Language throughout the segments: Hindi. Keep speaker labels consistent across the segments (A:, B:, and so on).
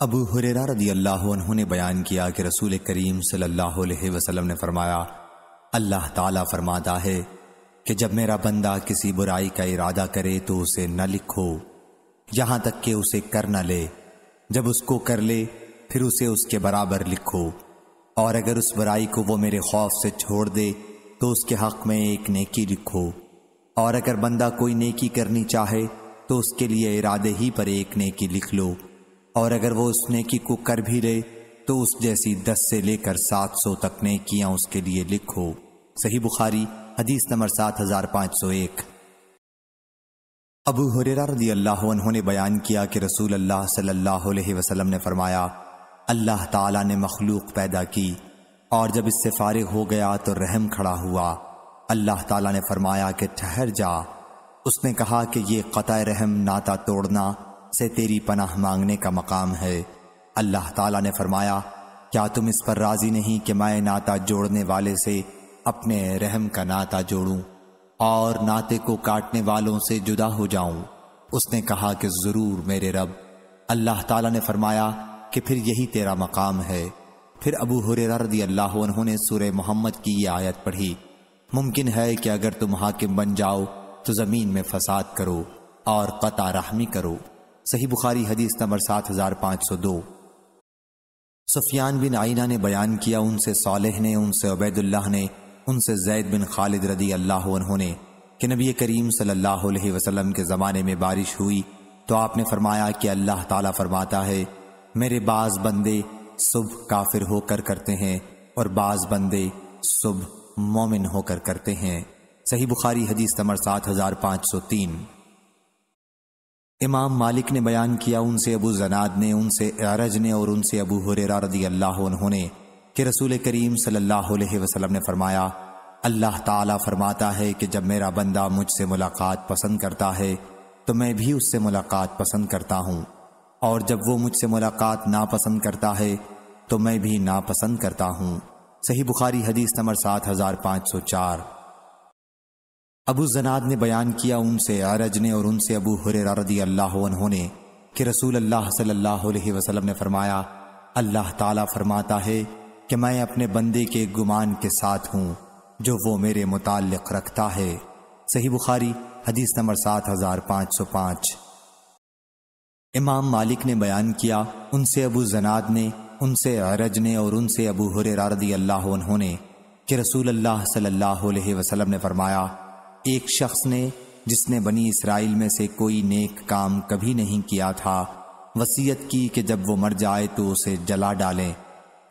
A: अबू हुरेरा रदी अल्लाह ने बयान किया कि रसूल करीम सल्लल्लाहु अलैहि वसल्लम ने फरमाया, अल्लाह ताला फरमाता है कि जब मेरा बंदा किसी बुराई का इरादा करे तो उसे न लिखो, यहाँ तक कि उसे कर न ले। जब उसको कर ले, फिर उसे उसके बराबर लिखो। और अगर उस बुराई को वो मेरे खौफ से छोड़ दे तो उसके हक में एक नेकी लिखो। और अगर बंदा कोई नेकी करनी चाहे तो उसके लिए इरादे ही पर एक नेकी लिख लो। और अगर वो उस नेकी को कर भी ले तो उस जैसी दस से लेकर सात सौ तक नेकियाँ उसके लिए लिखो। सही बुखारी, हदीस नंबर सात हज़ार पाँच सौ एक। अबू हुरेरा रदी अल्लाह ने बयान किया कि रसूल अल्लाह सल्लल्लाहु अलैहि वसल्लम ने फरमाया, अल्लाह ताला ने मखलूक पैदा की, और जब इससे फारिग हो गया तो रहम खड़ा हुआ। अल्लाह ताला ने फरमाया कि ठहर जा। उसने कहा कि ये कता रहम नाता तोड़ना से तेरी पनाह मांगने का मकाम है। अल्लाह ताला ने फरमाया, क्या तुम इस पर राज़ी नहीं कि मैं नाता जोड़ने वाले से अपने रहम का नाता जोड़ूं और नाते को काटने वालों से जुदा हो जाऊँ? उसने कहा कि ज़रूर मेरे रब। अल्लाह ताला ने फरमाया कि फिर यही तेरा मकाम है। फिर अबू हुरेरा रदी अल्लाह उन्होंने सूर्य मोहम्मद की ये आयत पढ़ी। मुमकिन है कि अगर तुम हाकिम बन जाओ तो ज़मीन में फसाद करो और कता रहमी करो। सही बुखारी हदीस नंबर सात हज़ार पाँच सौ दो। सुफियान बिन आइना ने बयान किया, उनसे सालेह ने, उनसे उबैदुल्लाह ने, उनसे जैद बिन खालिद रदी अल्लाह उन्होंने कि नबी करीम सल्लल्लाहु अलैहि वसल्लम के ज़माने में बारिश हुई तो आपने फरमाया कि अल्लाह ताला फरमाता है, मेरे बाज बंदे सुबह काफिर होकर करते हैं और बाज बंदे सुबह मोमिन होकर करते हैं। सही बुखारी हदीस नंबर सात हज़ार पाँच सौ तीन। इमाम मालिक ने बयान किया, उनसे अबू जनाद ने, उनसे अरज ने और उनसे अबू हुरेरा रदी अल्लाह उन्होंने कि रसूल करीम सल्लल्लाहु अलैहि वसल्लम ने फरमाया, अल्लाह ताला फरमाता है कि जब मेरा बंदा मुझसे मुलाकात पसंद करता है तो मैं भी उससे मुलाकात पसंद करता हूँ। और जब वो मुझसे मुलाकात नापसंद करता है तो मैं भी नापसंद करता हूँ। सही बुखारी हदीस नंबर सात हज़ार पाँच सौ चार। अबू जनाद ने बयान किया उनसे, आरज ने और उनसे अबू हुर रदी अल्लाह ने कि रसूल अल्लाह सल्लल्लाहु अलैहि वसल्लम ने फरमाया, अल्लाह ताला फरमाता है कि मैं अपने बंदे के गुमान के साथ हूँ, जो वो मेरे मुतालिक रखता है। सही बुखारी, हदीस नंबर सात हज़ार पाँच सौ पाँच। इमाम मालिक ने बयान किया, उनसे अबू जनाद ने, उनसे अरज ने और उनसे अबू हुर रदी अल्लाह ने कि रसूल अल्लाह सल्लल्लाहु अलैहि वसल्लम ने फरमाया एक शख्स ने, जिसने बनी इसराइल में से कोई नेक काम कभी नहीं किया था, वसीयत की कि जब वो मर जाए तो उसे जला डालें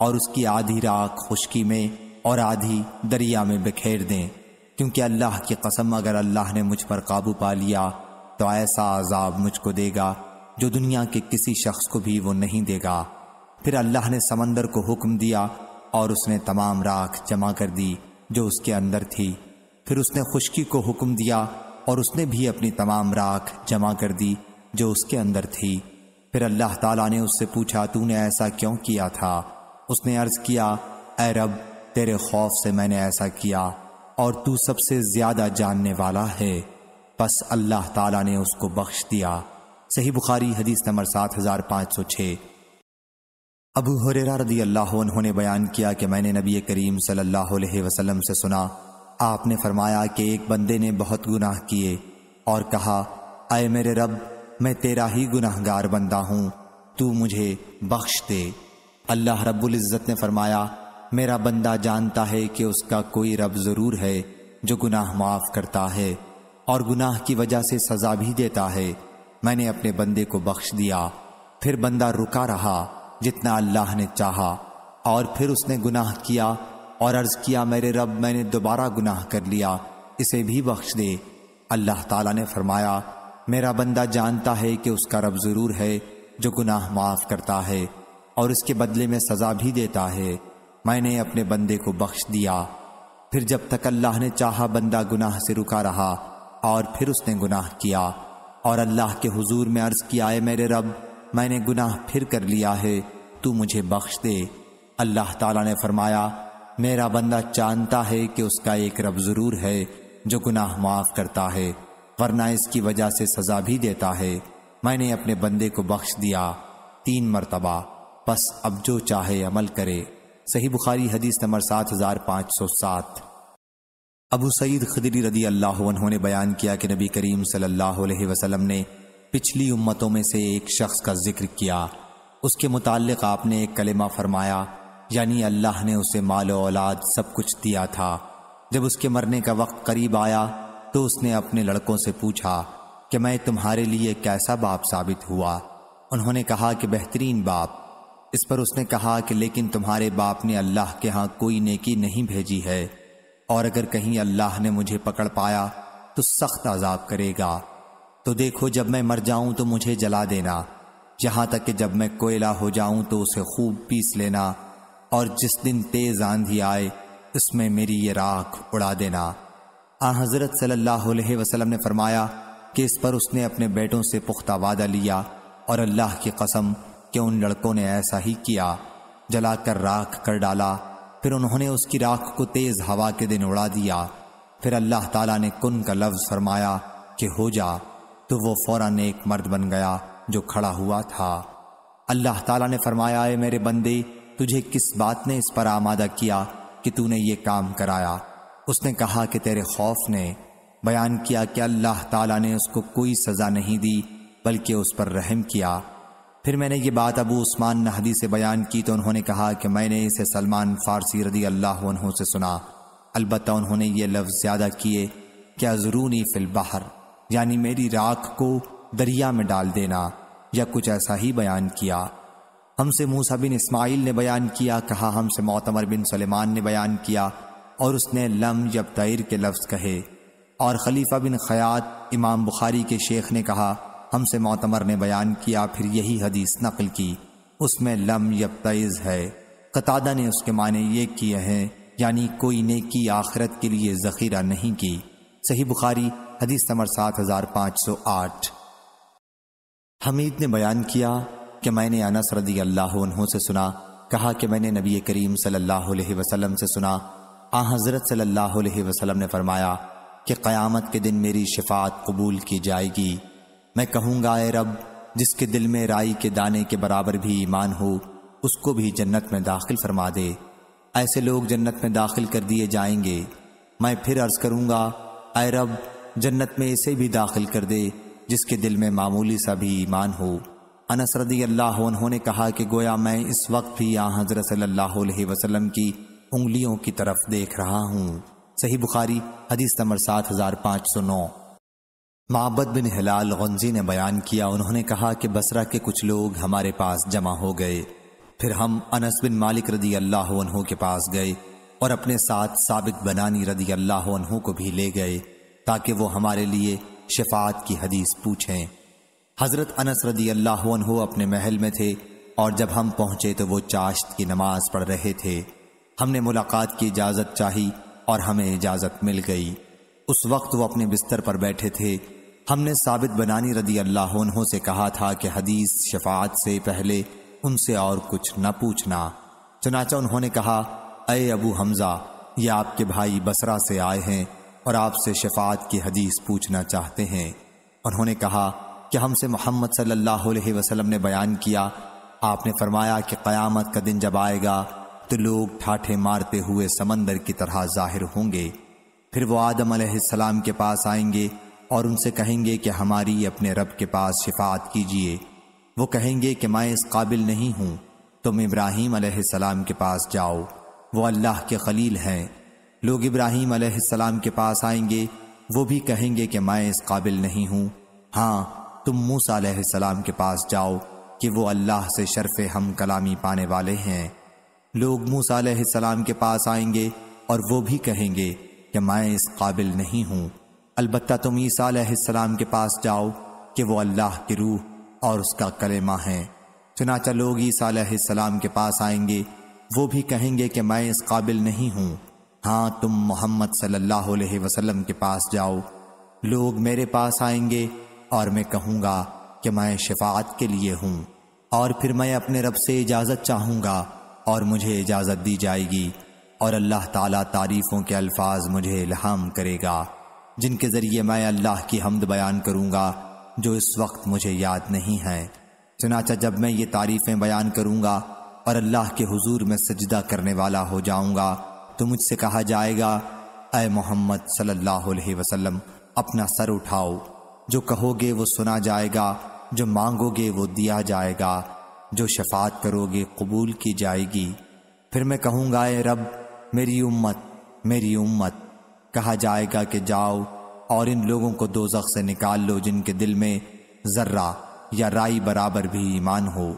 A: और उसकी आधी राख खुशकी में और आधी दरिया में बिखेर दें। क्योंकि अल्लाह की कसम, अगर अल्लाह ने मुझ पर काबू पा लिया तो ऐसा आज़ाब मुझको देगा, जो दुनिया के किसी शख्स को भी वो नहीं देगा। फिर अल्लाह ने समंदर को हुक्म दिया और उसने तमाम राख जमा कर दी, जो उसके अंदर थी। फिर उसने खुशकी को हुक्म दिया और उसने भी अपनी तमाम राख जमा कर दी जो उसके अंदर थी। फिर अल्लाह ताला ने उससे पूछा, तूने ऐसा क्यों किया था? उसने अर्ज़ किया ए रब, तेरे खौफ से मैंने ऐसा किया और तू सबसे ज़्यादा जानने वाला है। बस अल्लाह ताला ने उसको बख्श दिया। सही बुखारी, हदीस नंबर सात हज़ार पाँच सौ छः अबू हुरेरा रदी अल्लाह उन्होंने बयान किया कि मैंने नबी करीम सल्लल्लाहु अलैहि वसल्लम से सुना आपने फरमाया कि एक बंदे ने बहुत गुनाह किए और कहा अय मेरे रब, मैं तेरा ही गुनाहगार बंदा हूँ, तू मुझे बख्श दे। अल्लाह रब्बुल इज़्ज़त ने फरमाया, मेरा बंदा जानता है कि उसका कोई रब ज़रूर है जो गुनाह माफ़ करता है और गुनाह की वजह से सज़ा भी देता है। मैंने अपने बंदे को बख्श दिया। फिर बंदा रुका रहा जितना अल्लाह ने चाहा और फिर उसने गुनाह किया और अर्ज़ किया, मेरे रब, मैंने दोबारा गुनाह कर लिया, इसे भी बख्श दे। अल्लाह ताला ने फरमाया, मेरा बंदा जानता है कि उसका रब ज़रूर है, जो गुनाह माफ़ करता है, और इसके बदले में सज़ा भी देता है। मैंने अपने बंदे को बख्श दिया। फिर जब तक अल्लाह ने चाहा, बंदा गुनाह से रुका रहा, और फिर उसने गुनाह किया। और अल्लाह के हुजूर में अर्ज़ किया है मेरे रब, मैंने गुनाह फिर कर लिया है, तू मुझे बख्श दे। अल्लाह ताला ने फरमाया मेरा बंदा जानता है कि उसका एक रब ज़रूर है जो गुनाह माफ़ करता है, वरना इसकी वजह से सजा भी देता है। मैंने अपने बंदे को बख्श दिया, तीन मरतबा। बस अब जो चाहे अमल करे। सही बुखारी हदीस नंबर सात हज़ार पाँच सौ सात। अबू सईद खदरी रदी अल्लाह ने बयान किया कि नबी करीम सल्लल्लाहु अलैहि वसल्लम ने पिछली उम्मतों में से एक शख्स का ज़िक्र किया। उसके मुतालिक आपने एक कलेमा फरमाया यानी अल्लाह ने उसे माल औलाद सब कुछ दिया था। जब उसके मरने का वक्त करीब आया तो उसने अपने लड़कों से पूछा कि मैं तुम्हारे लिए कैसा बाप साबित हुआ? उन्होंने कहा कि बेहतरीन बाप। इस पर उसने कहा कि लेकिन तुम्हारे बाप ने अल्लाह के यहाँ कोई नेकी नहीं भेजी है, और अगर कहीं अल्लाह ने मुझे पकड़ पाया तो सख्त अजाब करेगा। तो देखो, जब मैं मर जाऊँ तो मुझे जला देना। यहाँ तक कि जब मैं कोयला हो जाऊँ तो उसे खूब पीस लेना। और जिस दिन तेज आंधी आए, उसमें मेरी ये राख उड़ा देना। आ, हज़रत सल्लल्लाहु अलैहि वसल्लम ने फरमाया कि इस पर उसने अपने बेटों से पुख्ता वादा लिया और अल्लाह की कसम कि उन लड़कों ने ऐसा ही किया। जलाकर राख कर डाला, फिर उन्होंने उसकी राख को तेज हवा के दिन उड़ा दिया। फिर अल्लाह ताला ने कुन का लफ्ज फरमाया कि, हो जा तो वो फ़ौरन एक मर्द बन गया जो खड़ा हुआ था। अल्लाह ताला ने फरमाया है मेरे बंदे तुझे किस बात ने इस पर आमादा किया कि तूने ये काम कराया? उसने कहा कि तेरे खौफ ने बयान किया कि अल्लाह ताला ने उसको कोई सज़ा नहीं दी, बल्कि उस पर रहम किया। फिर मैंने ये बात अबू उस्मान नहदी से बयान की तो उन्होंने कहा कि मैंने इसे सलमान फ़ारसी रदी अल्लाह से सुना। अलबत् उन्होंने ये लफ्ज़ ज़्यादा किए क्या ज़रूनी फिल बाहर, यानी मेरी राख को दरिया में डाल देना, या कुछ ऐसा ही बयान किया। हमसे मूसा बिन इस्माइल ने बयान किया, कहा, हमसे मोतमर बिन सलेमान ने बयान किया और उसने लम जब तैर के लफ्ज़ कहे। और खलीफा बिन ख़यात, इमाम बुखारी के शेख ने कहा, हमसे मोतमर ने बयान किया, फिर यही हदीस नकल की। उसमें लम यबतज़ है। कतादा ने उसके माने ये किए हैं, यानी कोई ने की आखिरत के लिए जखीरा नहीं की। सही बुखारी, हदीस नंबर सात हज़ार पाँच सौ आठ। हमीद ने बयान किया कि मैंने अनस रदी अल्लाह से सुना, कहा कि मैंने नबी करीम सल्लल्लाहु अलैहि वसल्लम से सुना। आ, हज़रत सल्लल्लाहु अलैहि वसल्लम ने फरमाया कि क़यामत के दिन मेरी शिफात कबूल की जाएगी। मैं कहूँगा ए रब, जिसके दिल में राई के दाने के बराबर भी ईमान हो, उसको भी जन्नत में दाखिल फरमा दे। ऐसे लोग जन्नत में दाखिल कर दिए जाएँगे। मैं फिर अर्ज़ करूँगा ए रब, जन्नत में इसे भी दाखिल कर दे, जिसके दिल में मामूली सा भी ईमान हो। अनस रदी अल्लाह उन्होंने कहा कि गोया मैं इस वक्त भी यहाँ हज़रत सल्लल्लाहु अलैहि वसल्लम की उंगलियों की तरफ़ देख रहा हूँ। सही बुखारी, हदीस नंबर सात हज़ार पाँच सौ नौ। माबद बिन हिलाल गंजी ने बयान किया, उन्होंने कहा कि बसरा के कुछ लोग हमारे पास जमा हो गए। फिर हम अनस बिन मालिक रदी अल्लाह के पास गए और अपने साथ साबित बनानी रदी अल्लाह को भी ले गए ताकि वो हमारे लिए शफात की हदीस पूछें। हज़रत अनस रदी अल्लाह अपने महल में थे और जब हम पहुँचे तो वो चाश्त की नमाज़ पढ़ रहे थे। हमने मुलाकात की इजाज़त चाही और हमें इजाज़त मिल गई। उस वक्त वो अपने बिस्तर पर बैठे थे। हमने साबित बनानी रदी अल्लाह से कहा था कि हदीस शफात से पहले उनसे और कुछ न पूछना। चनाचा उन्होंने कहा अय अबू हमजा, ये आपके भाई बसरा से आए हैं और आपसे शफात की हदीस पूछना चाहते हैं। उन्होंने कहा कि हमसे मोहम्मद सल्लल्लाहु अलैहि वसल्लम ने बयान किया, आपने फरमाया कि क़यामत का दिन जब आएगा तो लोग ठाठे मारते हुए समंदर की तरह ज़ाहिर होंगे। फिर वो आदम सलाम के पास आएँगे और उनसे कहेंगे कि हमारी अपने रब के पास शिफात कीजिए। वो कहेंगे कि मैं इस काबिल नहीं हूँ, तुम इब्राहिम सलाम के पास जाओ। वो अल्लाह के खलील हैं। लोग इब्राहिम सलाम के पास आएँगे, वो भी कहेंगे कि मैं इस काबिल नहीं हूँ। हाँ तुम मूसा सलाम के पास जाओ कि वो अल्लाह से शर्फ हम कलामी पाने वाले हैं। लोग मूसा सलाम के पास आएँगे और वो भी कहेंगे कि मैं इस काबिल नहीं हूँ। अलबत् तुम ईसा सलाम के पास जाओ कि वो अल्लाह की रूह और उसका कलेमा है। चुनाचा लोग ईसा सलाम के पास आएँगे, वो भी कहेंगे कि मैं इस काबिल नहीं हूँ। हाँ तुम मोहम्मद सल्लल्लाहु अलैहि वसल्लम के पास जाओ। लोग मेरे पास आएँगे और मैं कहूँगा कि मैं शिफात के लिए हूँ, और फिर मैं अपने रब से इजाज़त चाहूँगा और मुझे इजाज़त दी जाएगी, और अल्लाह ताला तारीफ़ों के अल्फाज मुझे इल्हाम करेगा, जिनके ज़रिए मैं अल्लाह की हमद बयान करूँगा, जो इस वक्त मुझे याद नहीं है। चनाचा जब मैं ये तारीफ़ें बयान करूँगा और अल्लाह के हुजूर में सजदा करने वाला हो जाऊँगा तो मुझसे कहा जाएगा अय मोहम्मद सल्लल्लाहु अलैहि वसल्लम, अपना सर उठाओ जो कहोगे वो सुना जाएगा, जो मांगोगे वो दिया जाएगा, जो शफात करोगे कबूल की जाएगी। फिर मैं कहूँगा, ए रब, मेरी उम्मत मेरी उम्मत। कहा जाएगा कि जाओ और इन लोगों को दो से निकाल लो जिनके दिल में जर्रा या राई बराबर भी ईमान हो।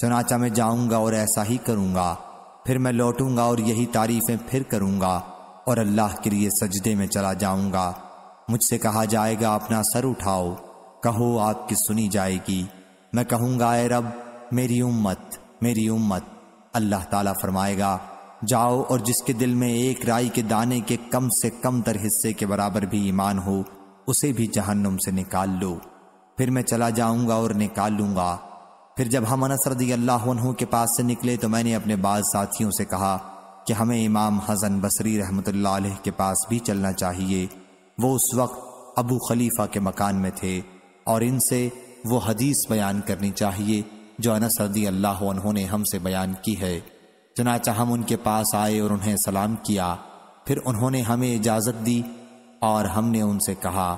A: चनाचा मैं जाऊँगा और ऐसा ही करूँगा। फिर मैं लौटूँगा और यही तारीफें फिर करूँगा और अल्लाह के लिए सजदे में चला जाऊँगा। मुझसे कहा जाएगा, अपना सर उठाओ। कहो, आपकी सुनी जाएगी। मैं कहूँगा ए रब, मेरी उम्मत मेरी उम्मत। अल्लाह ताला फरमाएगा, जाओ और जिसके दिल में एक राई के दाने के कम से कम तर हिस्से के बराबर भी ईमान हो, उसे भी जहन्नुम से निकाल लो। फिर मैं चला जाऊँगा और निकाल लूँगा। फिर जब हम अनस रदी अल्लाह के पास से निकले तो मैंने अपने बाद साथियों से कहा कि हमें इमाम हसन बसरी रहमत के पास भी चलना चाहिए। वो उस वक्त अबू खलीफा के मकान में थे और इनसे वो हदीस बयान करनी चाहिए, जो अनस रदी अल्लाह उन्होंने हमसे बयान की है। चनाचा हम उनके पास आए और उन्हें सलाम किया। फिर उन्होंने हमें इजाज़त दी और हमने उनसे कहा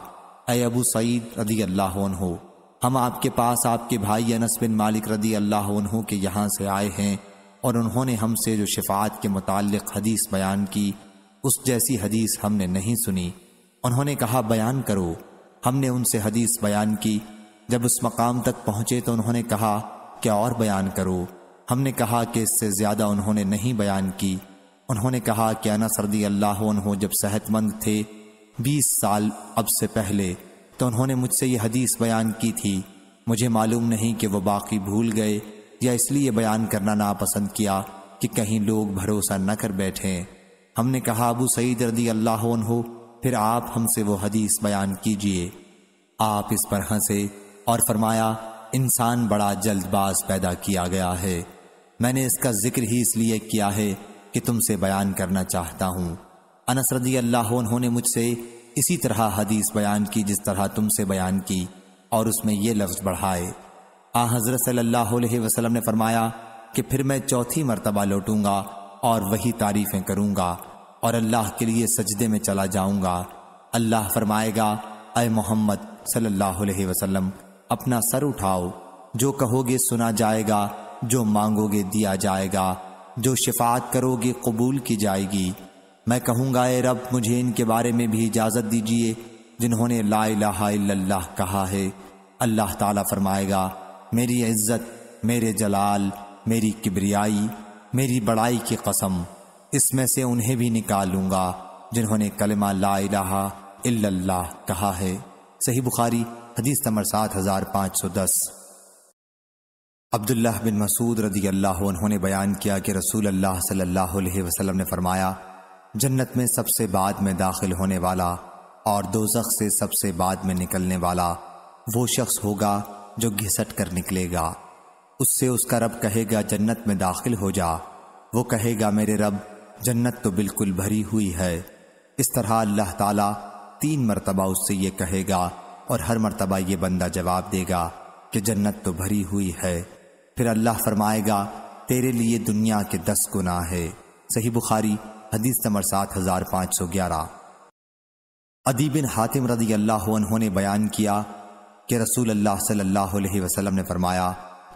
A: अय अबू सईद रदी अल्लाह हो हम आपके पास आपके भाई अनस बिन मालिक रदी अल्लाह के यहाँ से आए हैं और उन्होंने हमसे जो शिफात के मुतालिक हदीस बयान की, उस जैसी हदीस हमने नहीं सुनी। उन्होंने कहा, बयान करो। हमने उनसे हदीस बयान की। जब उस मकाम तक पहुँचे तो उन्होंने कहा, क्या और बयान करो? हमने कहा कि इससे ज़्यादा उन्होंने नहीं बयान की। उन्होंने कहा कि अना सर्दी अल्लाह जब सेहतमंद थे बीस साल अब से पहले तो उन्होंने मुझसे ये हदीस बयान की थी। मुझे मालूम नहीं कि वो बाकी भूल गए, या इसलिए बयान करना नापसंद किया कि कहीं लोग भरोसा न कर बैठे। हमने कहा, अबू सईद रदी अल्लाह हो फिर आप हमसे वो हदीस बयान कीजिए। आप इस पर हंसे और फरमाया, इंसान बड़ा जल्दबाज पैदा किया गया है। मैंने इसका ज़िक्र ही इसलिए किया है कि तुमसे बयान करना चाहता हूँ। अनस रदी अल्लाह उन्होंने मुझसे इसी तरह हदीस बयान की जिस तरह तुमसे बयान की और उसमें ये लफ्ज़ बढ़ाए। आ हज़रत सल्लल्लाहु अलैहि वसल्लम ने फरमाया कि फिर मैं चौथी मरतबा लौटूँगा और वही तारीफ़ें करूँगा। और अल्लाह के लिए सजदे में चला जाऊँगा। अल्लाह फरमाएगा अय मोहम्मद सल्लल्लाहु अलैहि वसल्लम, अपना सर उठाओ। जो कहोगे सुना जाएगा, जो मांगोगे दिया जाएगा। जो शिफात करोगे कबूल की जाएगी। मैं कहूँगा ए रब, मुझे इनके बारे में भी इजाज़त दीजिए, जिन्होंने ला इलाहा कहा है। अल्लाह ताला फरमाएगा, मेरी इज़्ज़त, मेरे जलाल, मेरी किबरियाई, मेरी बड़ाई की कसम इसमें से उन्हें भी निकाल लूँगा जिन्होंने कलमा ला इलाहा इल्लल्लाह कहा है। सही बुखारी, हदीस नंबर सात हज़ार पाँच सौ दस। अब्दुल्लाह बिन मसूद रदी अल्लाह उन्होंने बयान किया कि रसूल अल्लाह सल्लल्लाहु अलैहि वसल्लम ने फरमाया, जन्नत में सबसे बाद में दाखिल होने वाला और दोजख से सबसे बाद में निकलने वाला वो शख्स होगा जो घिसट कर निकलेगा। उससे उसका रब कहेगा, जन्नत में दाखिल हो जा। वो कहेगा, मेरे रब जन्नत तो बिल्कुल भरी हुई है। इस तरह अल्लाह ताला तीन मरतबा उससे ये कहेगा और हर मरतबा ये बंदा जवाब देगा कि जन्नत तो भरी हुई है। फिर अल्लाह फरमाएगा, तेरे लिए दुनिया के दस गुना है। सही बुखारी, हदीस नंबर सात हज़ार पाँच सौ ग्यारह। अदीबिन हातिम रदी अल्लाह ने बयान किया कि रसूल अल्लाह सल्लल्लाहु अलैहि वसल्लम ने फरमाया,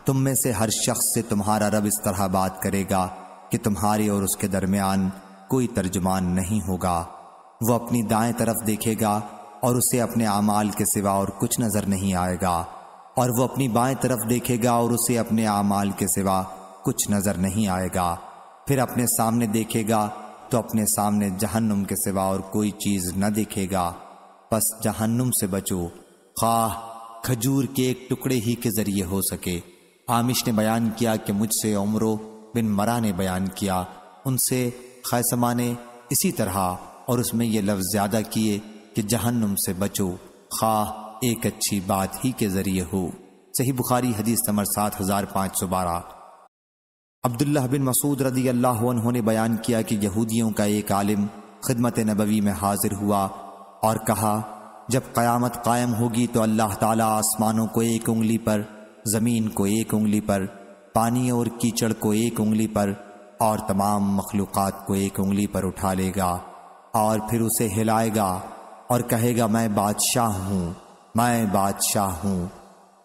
A: तुम में से हर शख्स से तुम्हारा रब इस तरह बात करेगा कि तुम्हारे और उसके दरमियान कोई तर्जमान नहीं होगा। वो अपनी दाएँ तरफ़ देखेगा और उसे अपने अमाल के सिवा और कुछ नज़र नहीं आएगा। और वो अपनी बाएँ तरफ़ देखेगा और उसे अपने आमाल के सिवा कुछ नज़र नहीं आएगा। फिर अपने सामने देखेगा तो अपने सामने जहन्नुम के सिवा और कोई चीज़ न देखेगा। बस जहन्नुम से बचो। खाह खजूर के एक टुकड़े ही के ज़रिए हो सके। आमिश ने बयान किया कि मुझसे उम्रो बिन मरा ने बयान किया। उनसे खैसमा ने इसी तरह और उसमें यह लफ्ज़ ज़्यादा किए कि जहन्नुम से बचो। खाह एक अच्छी बात ही के ज़रिए हो। सही बुखारी, हदीस नंबर सात हज़ार पाँच सौ बारह। अब्दुल्ला बिन मसूद रदी अल्लाह ने बयान किया कि यहूदियों का एक आलिम खिदमत नबवी में हाजिर हुआ और कहा, जब क़यामत कायम होगी तो अल्लाह ताला आसमानों को एक उंगली पर, ज़मीन को एक उंगली पर पानी और कीचड़ को एक उंगली पर और तमाम मखलूक़ात को एक उंगली पर उठा लेगा और फिर उसे हिलाएगा और कहेगा, मैं बादशाह हूँ, मैं बादशाह हूँ।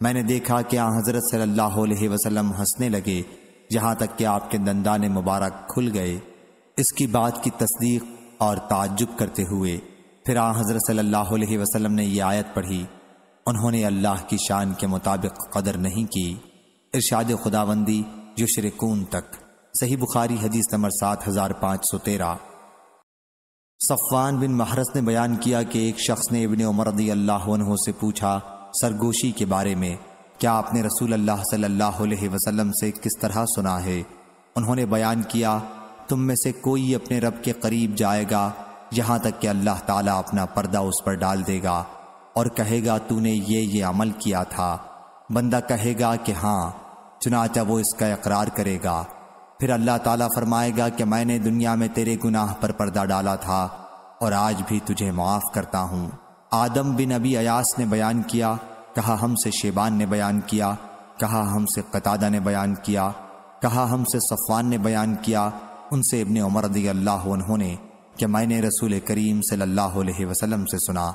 A: मैंने देखा कि आ हज़रत सल्लल्लाहु अलैहि वसल्लम हंसने लगे यहाँ तक कि आपके दंदान मुबारक खुल गए। इसकी बात की तस्दीक और ताज्जुब करते हुए फिर आ हज़रत सल्लल्लाहु अलैहि वसल्लम ने यह आयत पढ़ी। उन्होंने अल्लाह की शान के मुताबिक कदर नहीं की। इरशाद खुदाबंदी युशरकून तक। सही बुखारी हदीस नंबर सात हज़ार पाँच सौ तेरह। सफ़ान बिन महरस ने बयान किया कि एक शख्स ने इबन उमर रदी अल्लाह से पूछा, सरगोशी के बारे में, क्या आपने रसूल अल्लाह सल्लल्लाहु अलैहि वसल्लम से किस तरह सुना है? उन्होंने बयान किया, तुम में से कोई अपने रब के करीब जाएगा, यहाँ तक कि अल्लाह ताला अपना पर्दा उस पर डाल देगा, और कहेगा, तूने ये ये अमल किया था। बंदा कहेगा कि हाँ चुनाचा वो इसका इकरार करेगा। फिर अल्लाह ताला फरमाएगा कि मैंने दुनिया में तेरे गुनाह पर पर्दा डाला था और आज भी तुझे माफ़ करता हूँ। आदम बिन अबी अयास ने बयान किया, कहा हमसे शेबान ने बयान किया, कहा हमसे कतादा ने बयान किया, कहा हमसे सफ़ान ने बयान किया, उनसे इबन उमर रदी अल्लाह उन्होंने कि मैंने रसूल करीम सल्लल्लाहु अलैहि वसल्लम से सुना।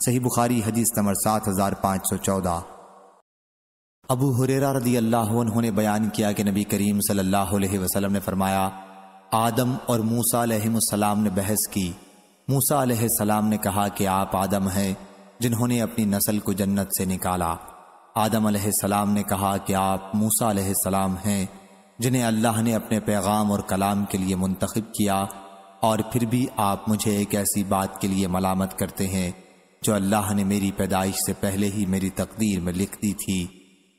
A: सही बुखारी हदीस नंबर सात हज़ार पाँच सौ चौदह। अबू हुरेरा रदी अल्लाह उन्होंने बयान किया कि नबी करीम सल्लल्लाहु अलैहि वसल्लम ने फरमाया, आदम और मूसा सलाम ने बहस की। मूसा सलाम ने कहा कि आप आदम हैं, जिन्होंने अपनी नस्ल को जन्नत से निकाला। आदम सलाम ने कहा कि आप मूसा सलाम हैं, जिन्हें अल्लाह ने अपने पैगाम और कलाम के लिए मुंतखब किया, और फिर भी आप मुझे एक ऐसी बात के लिए मलामत करते हैं, जो अल्लाह ने मेरी पैदाइश से पहले ही मेरी तकदीर में लिख दी थी।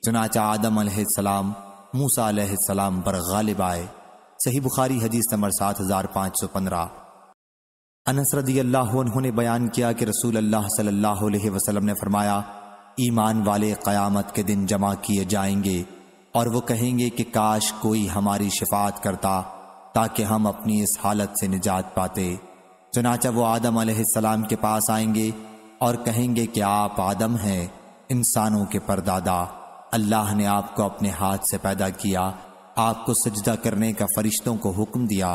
A: चुनाचा आदम सलाम मूसा सलाम पर गालिब आए। सही बुखारी हदीस नंबर सात हज़ार पाँच सौ पंद्रह। अनस रदी अल्लाह उन्होंने बयान किया कि रसूल अल्लाह सल्लल्लाहु अलैहि वसल्लम ने फरमाया, ईमान वाले क़यामत के दिन जमा किए जाएँगे और वो कहेंगे कि काश कोई हमारी शिफात करता, ताकि हम अपनी इस हालत से निजात पाते। चनाचा वो आदम सलाम के पास आएँगे और कहेंगे कि आप आदम हैं, इंसानों के परदादा। अल्लाह ने आपको अपने हाथ से पैदा किया, आपको सजदा करने का फरिश्तों को हुक्म दिया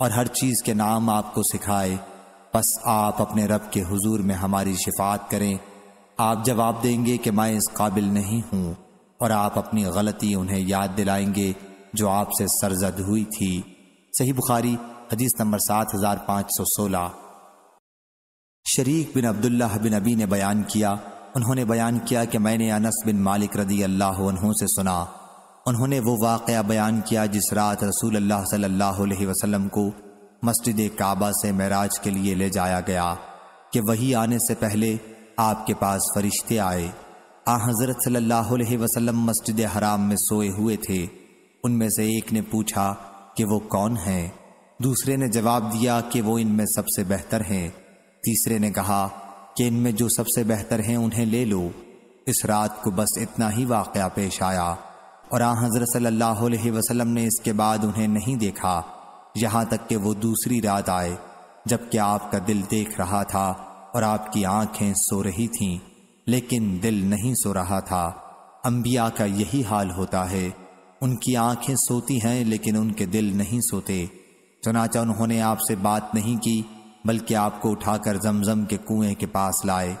A: और हर चीज़ के नाम आपको सिखाए। बस आप अपने रब के हुजूर में हमारी शिफात करें। आप जवाब देंगे कि मैं इस काबिल नहीं हूँ और आप अपनी गलती उन्हें याद दिलाएँगे जो आपसे सरजद हुई थी। सही बुखारी, हदीस नंबर सात हज़ार पाँच सौ सोलह। शरीक बिन अब्दुल्ला बिन अबी ने बयान किया उन्होंने बयान किया कि मैंने अनस बिन मालिक रदी अल्लाह से सुना। उन्होंने वो वाक़ बयान किया जिस रात रसूल अल्लाह सल्लल्लाहु अलैहि वसल्लम को मस्जिद काबा से महराज के लिए ले जाया गया कि वही आने से पहले आपके पास फरिश्ते आए। आ हज़रत सल्लल्लाहु अलैहि वसल्लम मस्जिद हराम में सोए हुए थे। उनमें से एक ने पूछा कि वो कौन है? दूसरे ने जवाब दिया कि वो इनमें सबसे बेहतर हैं। तीसरे ने कहा कि इनमें जो सबसे बेहतर हैं, उन्हें ले लो। इस रात को बस इतना ही वाक़ पेश आया। और आ हज़रत सल्लल्लाहु अलैहि वसल्लम ने इसके बाद उन्हें नहीं देखा। यहाँ तक कि वो दूसरी रात आए, जबकि आपका दिल देख रहा था और आपकी आँखें सो रही थीं। लेकिन दिल नहीं सो रहा था। अम्बिया का यही हाल होता है। उनकी आँखें सोती हैं, लेकिन उनके दिल नहीं सोते। चुनाचा उन्होंने आपसे बात नहीं की। बल्कि आपको उठाकर जमजम के कुएँ के पास लाए।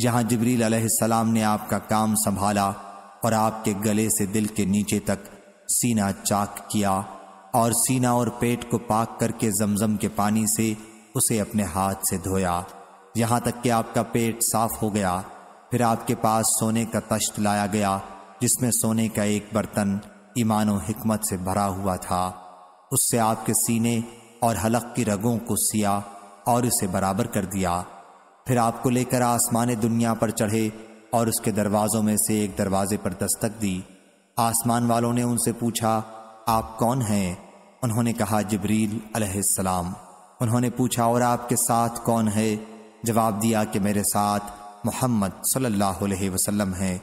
A: जहाँ जबरील अलैहिस्सलाम ने आपका काम संभाला और आपके गले से दिल के नीचे तक सीना चाक किया और सीना और पेट को पाक करके जमजम के पानी से उसे अपने हाथ से धोया। यहाँ तक कि आपका पेट साफ़ हो गया। फिर आपके पास सोने का तश्त लाया गया, जिसमें सोने का एक बर्तन ईमान हिकमत से भरा हुआ था। उससे आपके सीने और हलक की रगों को सिया। और इसे बराबर कर दिया। फिर आपको लेकर आसमान दुनिया पर चढ़े और उसके दरवाज़ों में से एक दरवाजे पर दस्तक दी। आसमान वालों ने उनसे पूछा, आप कौन हैं? उन्होंने कहा, जबरील अलैहिस्सलाम उन्होंने पूछा, और आपके साथ कौन है? जवाब दिया कि, मेरे साथ मोहम्मद सल्लल्लाहु अलैहि वसल्लम है।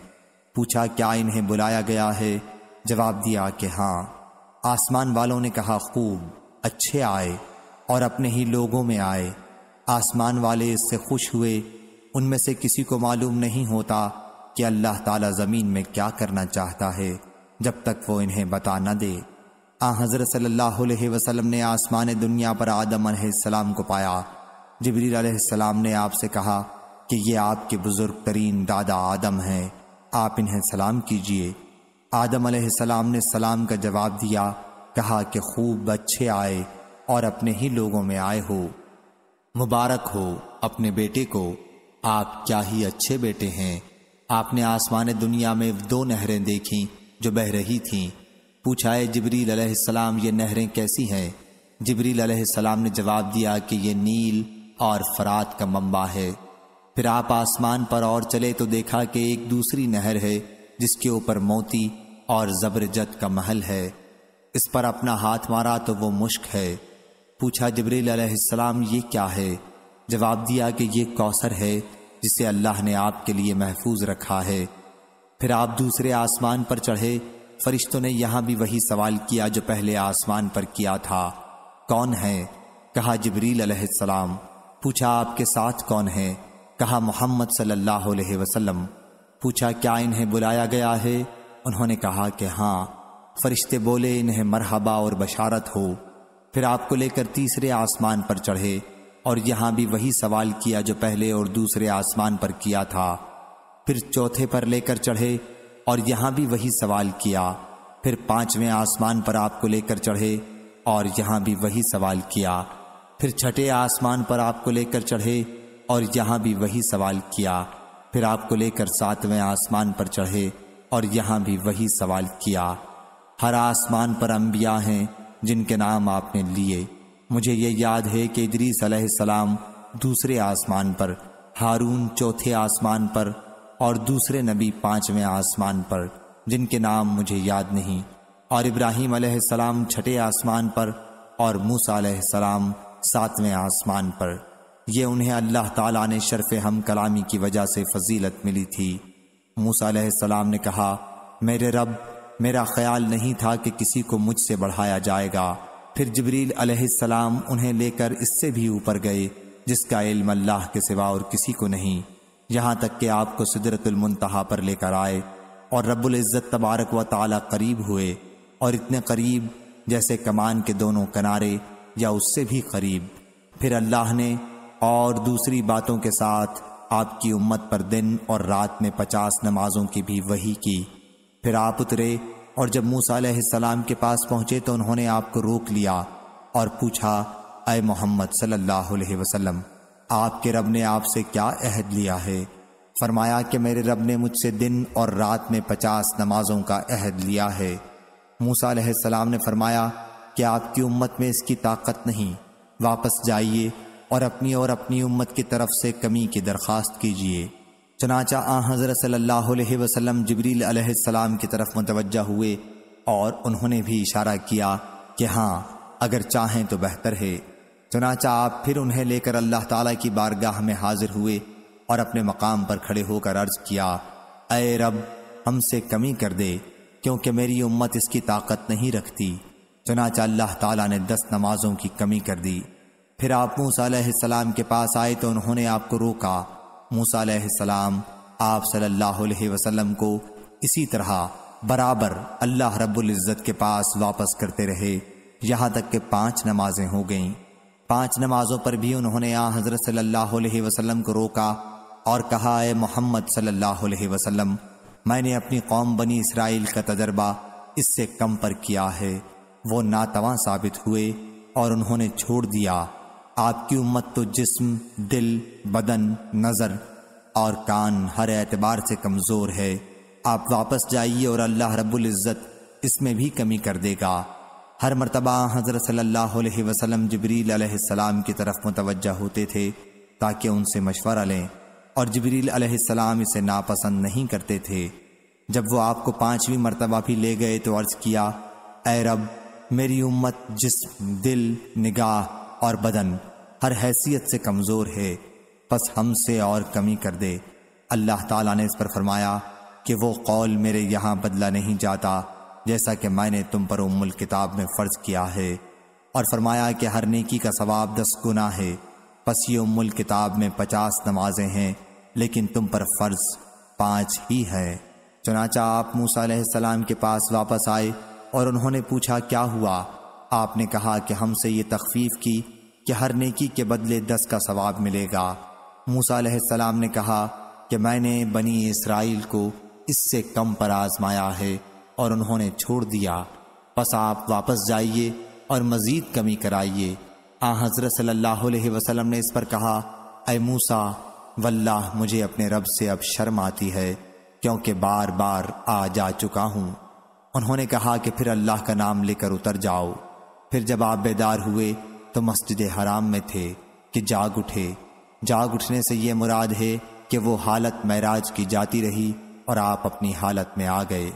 A: पूछा, क्या इन्हें बुलाया गया है? जवाब दिया कि हाँ। आसमान वालों ने कहा, खूब, अच्छे आए। और अपने ही लोगों में आए। आसमान वाले इससे खुश हुए। उनमें से किसी को मालूम नहीं होता कि अल्लाह ताला ज़मीन में क्या करना चाहता है, जब तक वो इन्हें बता न दे। आ, हज़रत सल्लल्लाहु अलैहि वसल्लम ने आसमान दुनिया पर आदम सलाम को पाया। जबरील सलाम ने आपसे कहा कि ये आपके बुज़ुर्ग तरीन दादा आदम हैं, आप इन्हें सलाम कीजिए। आदम सलाम ने सलाम का जवाब दिया, कहा कि खूब अच्छे आए। और अपने ही लोगों में आए हो। मुबारक हो अपने बेटे को। आप क्या ही अच्छे बेटे हैं। आपने आसमान दुनिया में दो नहरें देखी जो बह रही थीं। पूछा है जबरील ये नहरें कैसी हैं? जबरील अलैहिस्सलाम ने जवाब दिया कि ये नील और फरात का मंबा है। फिर आप आसमान पर और चले तो देखा कि एक दूसरी नहर है, जिसके ऊपर मोती और जबरजत का महल है। इस पर अपना हाथ मारा तो वो मुश्क है। पूछा जबरील अलैहिस्सलाम, ये क्या है? जवाब दिया कि, ये कौसर है, जिसे अल्लाह ने आपके लिए महफूज रखा है। फिर आप दूसरे आसमान पर चढ़े। फरिश्तों ने यहाँ भी वही सवाल किया जो पहले आसमान पर किया था। कौन है? कहा जबरील अलैहिस्सलाम। पूछा, आपके साथ कौन है? कहा, मोहम्मद सल्लल्लाहु अलैहि वसल्लम। पूछा, क्या इन्हें बुलाया गया है? उन्होंने कहा कि हाँ। फरिश्ते बोले, इन्हें मरहबा और बशारत हो। फिर आपको लेकर तीसरे आसमान पर चढ़े, और यहाँ भी वही सवाल किया जो पहले और दूसरे आसमान पर किया था। फिर चौथे पर लेकर चढ़े, और यहाँ भी वही सवाल किया। फिर पाँचवें आसमान पर आपको लेकर चढ़े, और यहाँ भी वही सवाल किया। फिर छठे आसमान पर आपको लेकर चढ़े, और यहाँ भी वही सवाल किया। फिर आपको लेकर सातवें आसमान पर चढ़े, और यहाँ भी वही सवाल किया। हर आसमान पर अंबिया हैं जिनके नाम आपने लिए। मुझे ये याद है कि इदरीस सलाम दूसरे आसमान पर, हारून चौथे आसमान पर और दूसरे नबी पाँचवें आसमान पर, जिनके नाम मुझे याद नहीं। और इब्राहिम सलाम छठे आसमान पर और मूसा सलाम सातवें आसमान पर। यह उन्हें अल्लाह ताला ने शर्फ हम कलामी की वजह से फजीलत मिली थी। मूसा सलाम ने कहा, मेरे रब मेरा ख्याल नहीं था कि किसी को मुझसे बढ़ाया जाएगा। फिर जबरील अलैहिस्सलाम उन्हें लेकर इससे भी ऊपर गए, जिसका इल्म अल्लाह के सिवा और किसी को नहीं। यहाँ तक कि आपको सिदरतुलमतहा पर लेकर आए और रब्बुल इज़्ज़त तबारक व ताला करीब हुए और इतने करीब जैसे कमान के दोनों किनारे या उससे भी करीब। फिर अल्लाह ने और दूसरी बातों के साथ आपकी उम्मत पर दिन और रात में पचास नमाजों की भी वही की। फिर आप उतरे और जब मूसा सलाम के पास पहुँचे तो उन्होंने आपको रोक लिया और पूछा अय मोहम्मद सल्लल्लाहु अलैहि वसल्लम, आपके रब ने आपसे क्या अहद लिया है? फरमाया कि मेरे रब ने मुझसे दिन और रात में पचास नमाजों का अहद लिया है। मूसा ने फरमाया, कि आपकी उम्मत में इसकी ताकत नहीं। वापस जाइए और अपनी और अपनी उम्मत की तरफ़ से कमी की दरख्वास्त कीजिए। चनाचा आ हज़रत सल्लल्लाहु जबरील की तरफ़ मुतवज्जा हुए और उन्होंने भी इशारा किया कि हाँ अगर चाहें तो बेहतर है। चनाचा आप फिर उन्हें लेकर अल्लाह ताला की बारगाह में हाजिर हुए और अपने मकाम पर खड़े होकर अर्ज़ किया अय रब, हमसे कमी कर दे, क्योंकि मेरी उम्मत इसकी ताकत नहीं रखती। चनाचा अल्लाह ताला ने दस नमाजों की कमी कर दी। फिर आप मूसा के पास आए तो उन्होंने आपको रोका। मूसा सलाम, आप सल्लल्लाहु अलैहि वसल्लम को इसी तरह बराबर अल्लाह रब्बुल के पास वापस करते रहे। यहाँ तक कि पाँच नमाजें हो गईं। पाँच नमाजों पर भी उन्होंने यहाँ हज़रत सल्लल्लाहु अलैहि वसल्लम को रोका और कहा है मोहम्मद सल्लल्लाहु अलैहि वसल्लम, मैंने अपनी कौम बनी इसराइल का तजर्बा इससे कम पर किया है। वो नातवा साबित हुए और उन्होंने छोड़ दिया आपकी उम्मत तो जिस्म, दिल, बदन, नज़र और कान हर एतबार से कमज़ोर है। आप वापस जाइए और अल्लाह रब्बुल इज़्ज़त इसमें भी कमी कर देगा। हर मरतबा हज़रत सल्लल्लाहु अलैहि वसल्लम जबरील अलैहिस्सलाम की तरफ़ मुतवज्जा होते थे ताकि उनसे मशवरा लें और जबरील अलैहिस्सलाम इसे नापसंद नहीं करते थे। जब वो आपको पांचवी मरतबा भी ले गए तो अर्ज़ किया ए रब, मेरी उम्मत, जिस्म, दिल, निगाह और बदन हर हैसियत से कमज़ोर है। बस हमसे और कमी कर दे। अल्लाह ताला ने इस पर फरमाया कि वो कौल मेरे यहाँ बदला नहीं जाता, जैसा कि मैंने तुम पर उम्मुल किताब में फ़र्ज़ किया है। और फरमाया कि हर नेकी का सवाब दस गुना है। बस ये उम्मुल किताब में पचास नमाजें हैं, लेकिन तुम पर फ़र्ज़ पाँच ही है। चनाचा आप मूसा के पास वापस आए और उन्होंने पूछा, क्या हुआ? आपने कहा कि हमसे ये तखफीफ की कि हर नेकी के बदले दस का सवाब मिलेगा। मूसा सलाम ने कहा कि मैंने बनी इसराइल को इससे कम पर आजमाया है और उन्होंने छोड़ दिया। बस आप वापस जाइए और मजीद कमी कराइए। आ हज़रत सल्लल्लाहु अलैहि ने इस पर कहा अय मूसा, वल्लाह मुझे अपने रब से अब शर्म आती है, क्योंकि बार बार आ जा चुका हूँ। उन्होंने कहा कि फिर अल्लाह का नाम लेकर उतर जाओ। फिर जब आप बेदार हुए तो मस्जिद हराम में थे कि जाग उठे। जाग उठने से ये मुराद है कि वो हालत महराज की जाती रही और आप अपनी हालत में आ गए।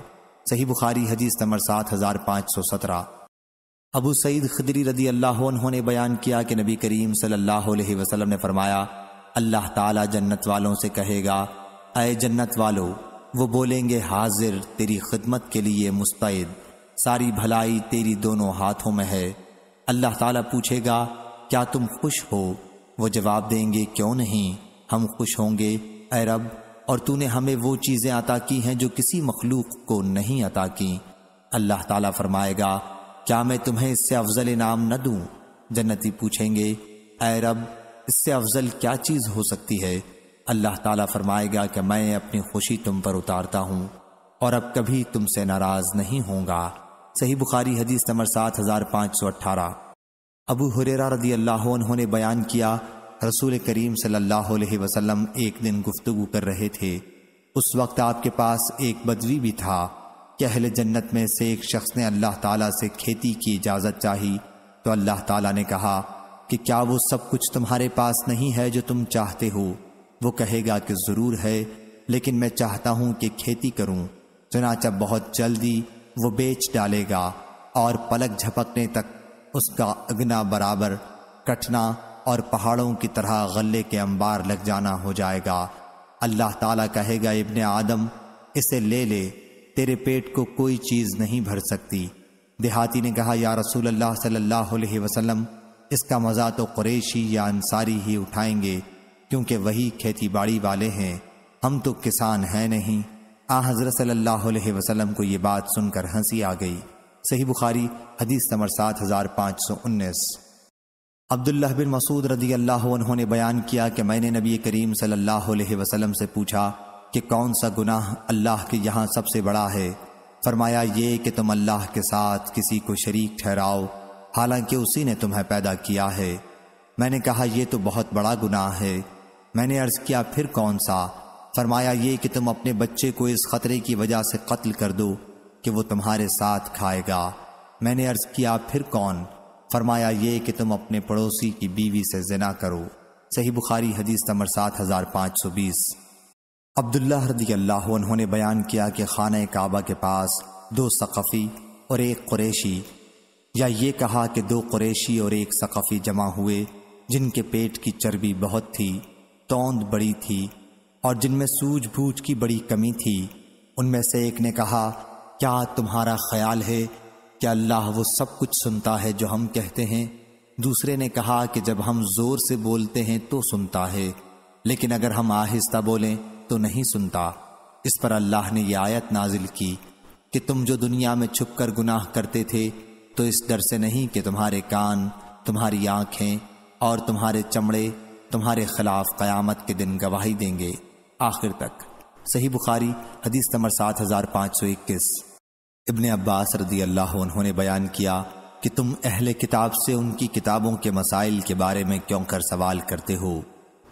A: सही बुखारी हदीस नंबर सात हज़ार पाँच सौ सत्रह। अबू सईद खदरी रदी अल्लाह उन्होंने बयान किया कि नबी करीम सल्लल्लाहु अलैहि वसल्लम ने फरमाया, अल्लाह ताला जन्नत वालों से कहेगा अय जन्नत वालों, वो बोलेंगे, हाजिर तेरी खिदमत के लिए मुस्तैद। सारी भलाई तेरी दोनों हाथों में है। अल्लाह ताला पूछेगा, क्या तुम खुश हो? वो जवाब देंगे, क्यों नहीं? हम खुश होंगे अरब रब, और तूने हमें वो चीज़ें अता की हैं जो किसी मखलूक को नहीं अता की। अल्लाह ताला फरमाएगा, क्या मैं तुम्हें इससे अफजल इनाम न दूँ? जन्नती पूछेंगे अरब रब, इससे अफजल क्या चीज़ हो सकती है? अल्लाह ताला फरमाएगा कि, मैं अपनी खुशी तुम पर उतारता हूँ, और अब कभी तुमसे नाराज़ नहीं होगा सही बुखारी हदीस नंबर सात हज़ार पाँच सौ अट्ठारह। अबू हुरेरा रदी अल्लाह उन्होंने बयान किया, रसूल करीम सल्लल्लाहु अलैहि वसल्लम एक दिन गुफ्तगु कर रहे थे। उस वक्त आपके पास एक बदवी भी था। कि अहल जन्नत में से एक शख्स ने अल्लाह ताला से खेती की इजाज़त चाही। तो अल्लाह ताला ने कहा कि क्या वो सब कुछ तुम्हारे पास नहीं है जो तुम चाहते हो? वो कहेगा कि ज़रूर है, लेकिन मैं चाहता हूँ कि खेती करूँ। चनाचा बहुत जल्दी वो बेच डालेगा और पलक झपकने तक उसका अगना बराबर कटना और पहाड़ों की तरह गले के अंबार लग जाना हो जाएगा। अल्लाह ताला कहेगा, इब्ने आदम, इसे ले ले, तेरे पेट को कोई चीज़ नहीं भर सकती। देहाती ने कहा, या रसूल अल्लाह सल्लल्लाहु अलैहि वसल्लम, इसका मज़ा तो कुरैशी या अंसारी ही उठाएँगे, क्योंकि वही खेती बाड़ी वाले हैं। हम तो किसान हैं नहीं। आ हज़रत सल्लल्लाहु अलैहि वसल्लम को ये बात सुनकर हँसी आ गई। सही बुखारी, हदीस नंबर सात हज़ार पाँच सौ उन्नीस। अब्दुल्ला बिन मसूद रदी अल्लाह उन्होंने बयान किया कि मैंने नबी करीम सल्लल्लाहु अलैहि वसल्लम से पूछा कि कौन सा गुनाह अल्लाह के यहाँ सबसे बड़ा है? फरमाया, ये कि तुम अल्लाह के साथ किसी को शरीक ठहराओ, हालाँकि उसी ने तुम्हें पैदा किया है। मैंने कहा यह तो बहुत बड़ा गुनाह है। मैंने अर्ज़ किया, फिर कौन सा? फरमाया ये कि तुम अपने बच्चे को इस खतरे की वजह से कत्ल कर दो कि वो तुम्हारे साथ खाएगा। मैंने अर्ज़ किया, फिर कौन? फरमाया ये कि तुम अपने पड़ोसी की बीवी से जिना करो। सही बुखारी, हदीस नंबर सात हज़ार पाँच सौ बीस। अब्दुल्ला रदी अल्लाह उन्होंने बयान किया कि खाना काबा के पास दो सक़फ़ी और एक कुरेशी, या ये कहा कि दो कुरेशी और एक सक़फ़ी जमा हुए, जिनके पेट की चर्बी बहुत थी, तोंद बड़ी थी और जिनमें सूझबूझ की बड़ी कमी थी, उनमें से एक ने कहा, क्या तुम्हारा ख्याल है कि अल्लाह वो सब कुछ सुनता है जो हम कहते हैं? दूसरे ने कहा कि जब हम ज़ोर से बोलते हैं तो सुनता है, लेकिन अगर हम आहिस्ता बोलें तो नहीं सुनता। इस पर अल्लाह ने यह आयत नाजिल की कि तुम जो दुनिया में छुप कर गुनाह करते थे तो इस डर से नहीं कि तुम्हारे कान, तुम्हारी आँखें और तुम्हारे चमड़े, तुम्हारे खिलाफ कयामत के दिन गवाही देंगे। आखिर तक। सही बुखारी, हदीस नंबर सात हज़ार पाँच सौ इक्कीस। इबन अब्बास रदी अल्लाह उन्होंने बयान किया कि तुम अहले किताब से उनकी किताबों के मसाइल के बारे में क्यों कर सवाल करते हो?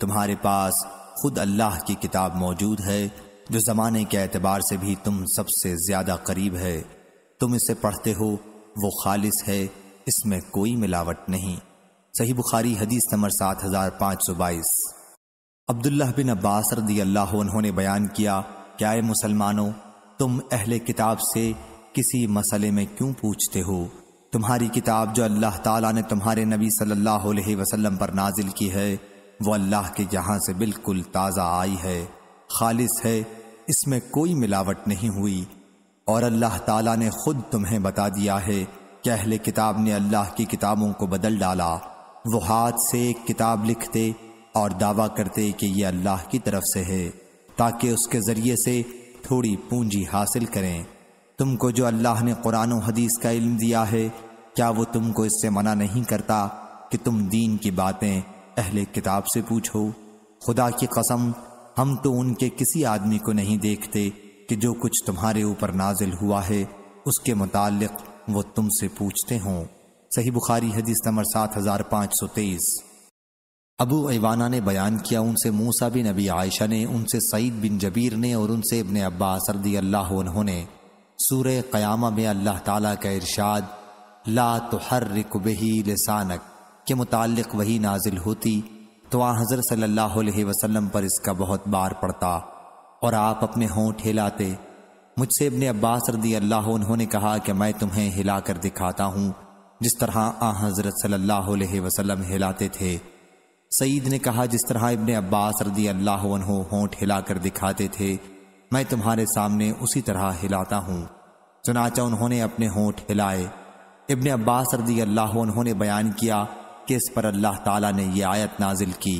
A: तुम्हारे पास खुद अल्लाह की किताब मौजूद है, जो ज़माने के एतबार से भी तुम सबसे ज़्यादा करीब है। तुम इसे पढ़ते हो, वो खालिस है, इसमें कोई मिलावट नहीं। सही बुखारी, हदीस नंबर सात हज़ार पाँच सौ बाईस। अब्दुल्ला बिन अब्बास रदी अल्लाह उन्होंने बयान किया, क्या मुसलमानों, तुम अहले किताब से किसी मसले में क्यों पूछते हो? तुम्हारी किताब जो अल्लाह ताला ने तुम्हारे नबी सल्लल्लाहु अलैहि वसल्लम पर नाजिल की है, वो अल्लाह के यहाँ से बिल्कुल ताज़ा आई है, खालिस है, इसमें कोई मिलावट नहीं हुई। और अल्लाह ताला ने खुद तुम्हें बता दिया है कि अहले किताब ने अल्लाह की किताबों को बदल डाला। वो हाथ से एक किताब लिखते और दावा करते कि यह अल्लाह की तरफ़ से है, ताकि उसके ज़रिए से थोड़ी पूंजी हासिल करें। तुमको जो अल्लाह ने कुरान हदीस का इल्म दिया है, क्या वो तुमको इससे मना नहीं करता कि तुम दीन की बातें अहले किताब से पूछो? खुदा की कसम, हम तो उनके किसी आदमी को नहीं देखते कि जो कुछ तुम्हारे ऊपर नाजिल हुआ है, उसके मुतालिक वो तुमसे पूछते हों। सही बुखारी हदीस नंबर सात हज़ार पाँच सौ तेईस। अबू ऐवाना ने बयान किया, उनसे मूसा बिन नबी आयशा ने, उनसे सईद बिन जबीर ने और उनसे इबन अब्बास रदी अल्लाह ने। सूर क़यामा में अल्लाह ताला का इरशाद, ला तो हर रिकबही लसानक, के मुतालिक वही नाजिल होती तो आ हज़रत सल्लल्लाहु अलैहि वसल्लम पर इसका बहुत बार पड़ता और आप अपने होंठ हिलाते। मुझसे इबन अब्बास रदी अल्लाह उन्होंने कहा कि मैं तुम्हें हिलाकर दिखाता हूँ, जिस तरह आ हज़रत सल्लल्लाहु अलैहि वसल्लम हिलाते थे। सईद ने कहा, जिस तरह इबन अब्बास रदी अल्लाह होंठ हिलाकर दिखाते थे, मैं तुम्हारे सामने उसी तरह हिलाता हूँ। चुनाचा उन्होंने अपने होंठ हिलाए। इब्ने अब्बास रदी अल्लाह उन्होंने बयान किया कि इस पर अल्लाह ताला ने यह आयत नाजिल की,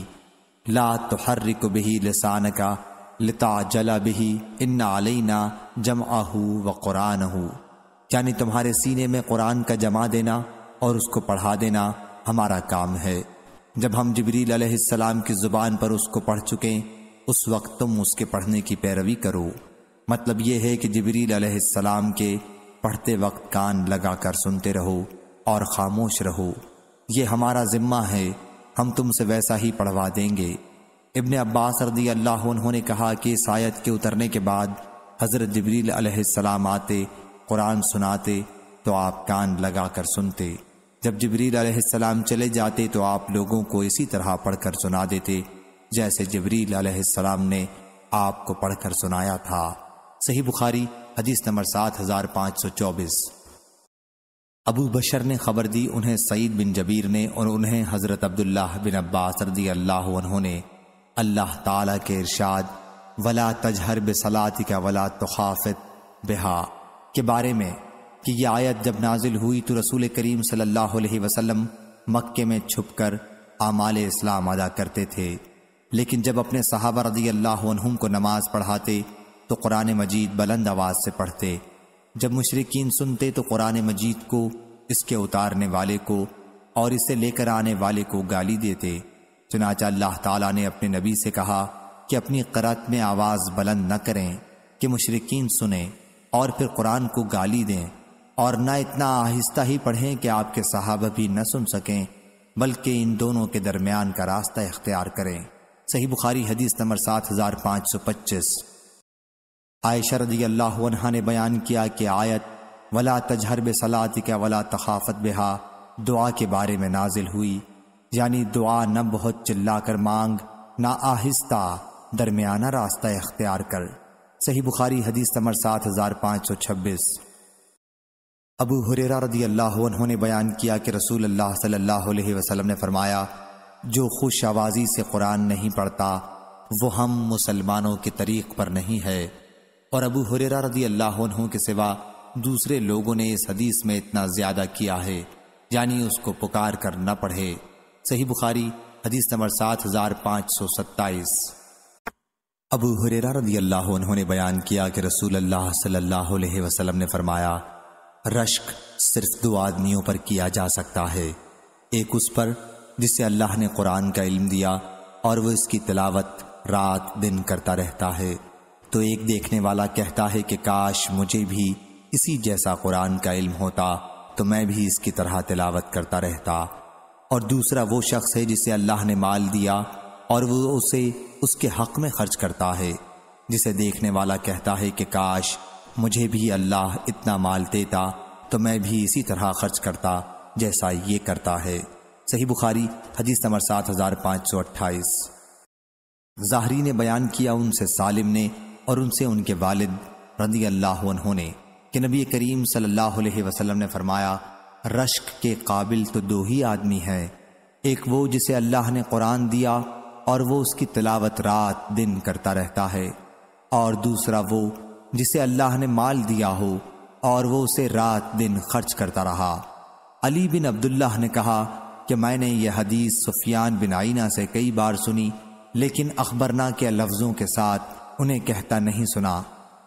A: ला तो हर्रिक बिही लसान का लता जला बिही इन्ना अलैना जम आहू व कुरान यानी तुम्हारे सीने में कुरान का जमा देना और उसको पढ़ा देना हमारा काम है। जब हम जबरील अलैहिस्सलाम की ज़ुबान पर उसको पढ़ चुके, उस वक्त तुम उसके पढ़ने की पैरवी करो। मतलब यह है कि जबरील अलैहिस्सलाम के पढ़ते वक्त कान लगाकर सुनते रहो और खामोश रहो। ये हमारा जिम्मा है, हम तुमसे वैसा ही पढ़वा देंगे। इब्न अब्बास रदी अल्लाह उन्होंने कहा कि इस आयत के उतरने के बाद हज़रत जबरील अलैहिस्सलाम आते, कुरान सुनाते तो आप कान लगाकर सुनते। जब जबरील अलैहिस्सलाम चले जाते तो आप लोगों को इसी तरह पढ़कर सुना देते, जैसे जबरील अलैहिस्सलाम ने आपको पढ़कर सुनाया था। सही बुखारी, हदीस नंबर सात हज़ार पाँच सौ चौबीस। अबू बशर ने खबर दी उन्हें सईद बिन जबीर ने और उन्हें हज़रत अब्दुल्लाह बिन अब्बास रदी अल्लाह उन्होंने अल्लाह ताला के इरशाद, वला तजहर बसलाती का वला तुखाफत बेहा के बारे में कि यह आयत जब नाजिल हुई तो रसूल करीम सल्लल्लाहु अलैहि वसल्लम मक्के में छुपकर आमाल इस्लाम अदा करते थे। लेकिन जब अपने सहाबा रदी अल्लाह को नमाज़ पढ़ाते तो कुरान मजीद बुलंद आवाज़ से पढ़ते। जब मुशरकिन सुनते तो कुरान मजीद को, इसके उतारने वाले को और इसे लेकर आने वाले को गाली देते। चुनाचा अल्लाह ताला ने अपने नबी से कहा कि अपनी करत में आवाज़ बुलंद न करें, कि मुशरकिन सुने और फिर कुरान को गाली दें। और न इतना आहिस्ता ही पढ़ें कि आपके साहब भी न सुन सकें, बल्कि इन दोनों के दरमियान का रास्ता इख्तियार करें। सही बुखारी हदीस नंबर सात हज़ार पाँच सौ पच्चीस। आयशा रदी अल्लाह ने बयान किया कि आयत, वला तजहर सलात क्या वला तखाफत बेहा, दुआ के बारे में नाजिल हुई। यानी दुआ न बहुत चिल्ला कर मांग, ना आहिस्ता दरमियाना रास्ता इख्तियार कर। सही बुखारी हदीस नंबर सात हज़ार पाँच सौ छब्बीस। अबू हुरेरा रदी अल्लाह ने बयान किया कि रसूल अल्लाह सल्लल्लाहु अलैहि वसल्लम ने फरमाया, जो खुश आवाज़ी से कुरान नहीं पढ़ता, वो हम मुसलमानों के तरीक पर नहीं है। और अबू हुरेरा रदी अल्लाह के सिवा दूसरे लोगों ने इस हदीस में इतना ज़्यादा किया है, यानी उसको पुकार कर न पढ़े। सही बुखारी, हदीस नंबर सात हज़ार पाँच सौ सत्ताईस। अबू हुरेरा रदी अल्लाह उन्होंने बयान किया कि रसूल अल्लाह सल्लल्लाहु अलैहि वसल्लम ने फरमाया रश्क सिर्फ़ दो आदमियों पर किया जा सकता है। एक उस पर जिसे अल्लाह ने कुरान का इल्म दिया और वह इसकी तिलावत रात दिन करता रहता है। तो एक देखने वाला कहता है कि, काश मुझे भी इसी जैसा कुरान का इल्म होता तो मैं भी इसकी तरह तिलावत करता रहता। और दूसरा वो शख्स है जिसे अल्लाह ने माल दिया और वो उसे उसके हक में खर्च करता है, जिसे देखने वाला कहता है कि, काश मुझे भी अल्लाह इतना माल देता तो मैं भी इसी तरह खर्च करता, जैसा ये करता है। सही बुखारी, हदीस नंबर सात हज़ार पाँच सौ अट्ठाईस। जाहरी ने बयान किया उनसे सालिम ने और उनसे उनके वालिद रदी अल्लाह ने कि नबी करीम सल्लल्लाहु अलैहि वसल्लम ने फरमाया, रश्क के काबिल तो दो ही आदमी हैं। एक वो जिसे अल्लाह ने कुरान दिया और वो उसकी तिलावत रात दिन करता रहता है, और दूसरा वो जिसे अल्लाह ने माल दिया हो, और वो उसे रात दिन खर्च करता रहा। अली बिन अब्दुल्लाह ने कहा कि मैंने यह हदीस सुफियान बिन आइना से कई बार सुनी, लेकिन अखबरना के लफ्ज़ों के साथ उन्हें कहता नहीं सुना।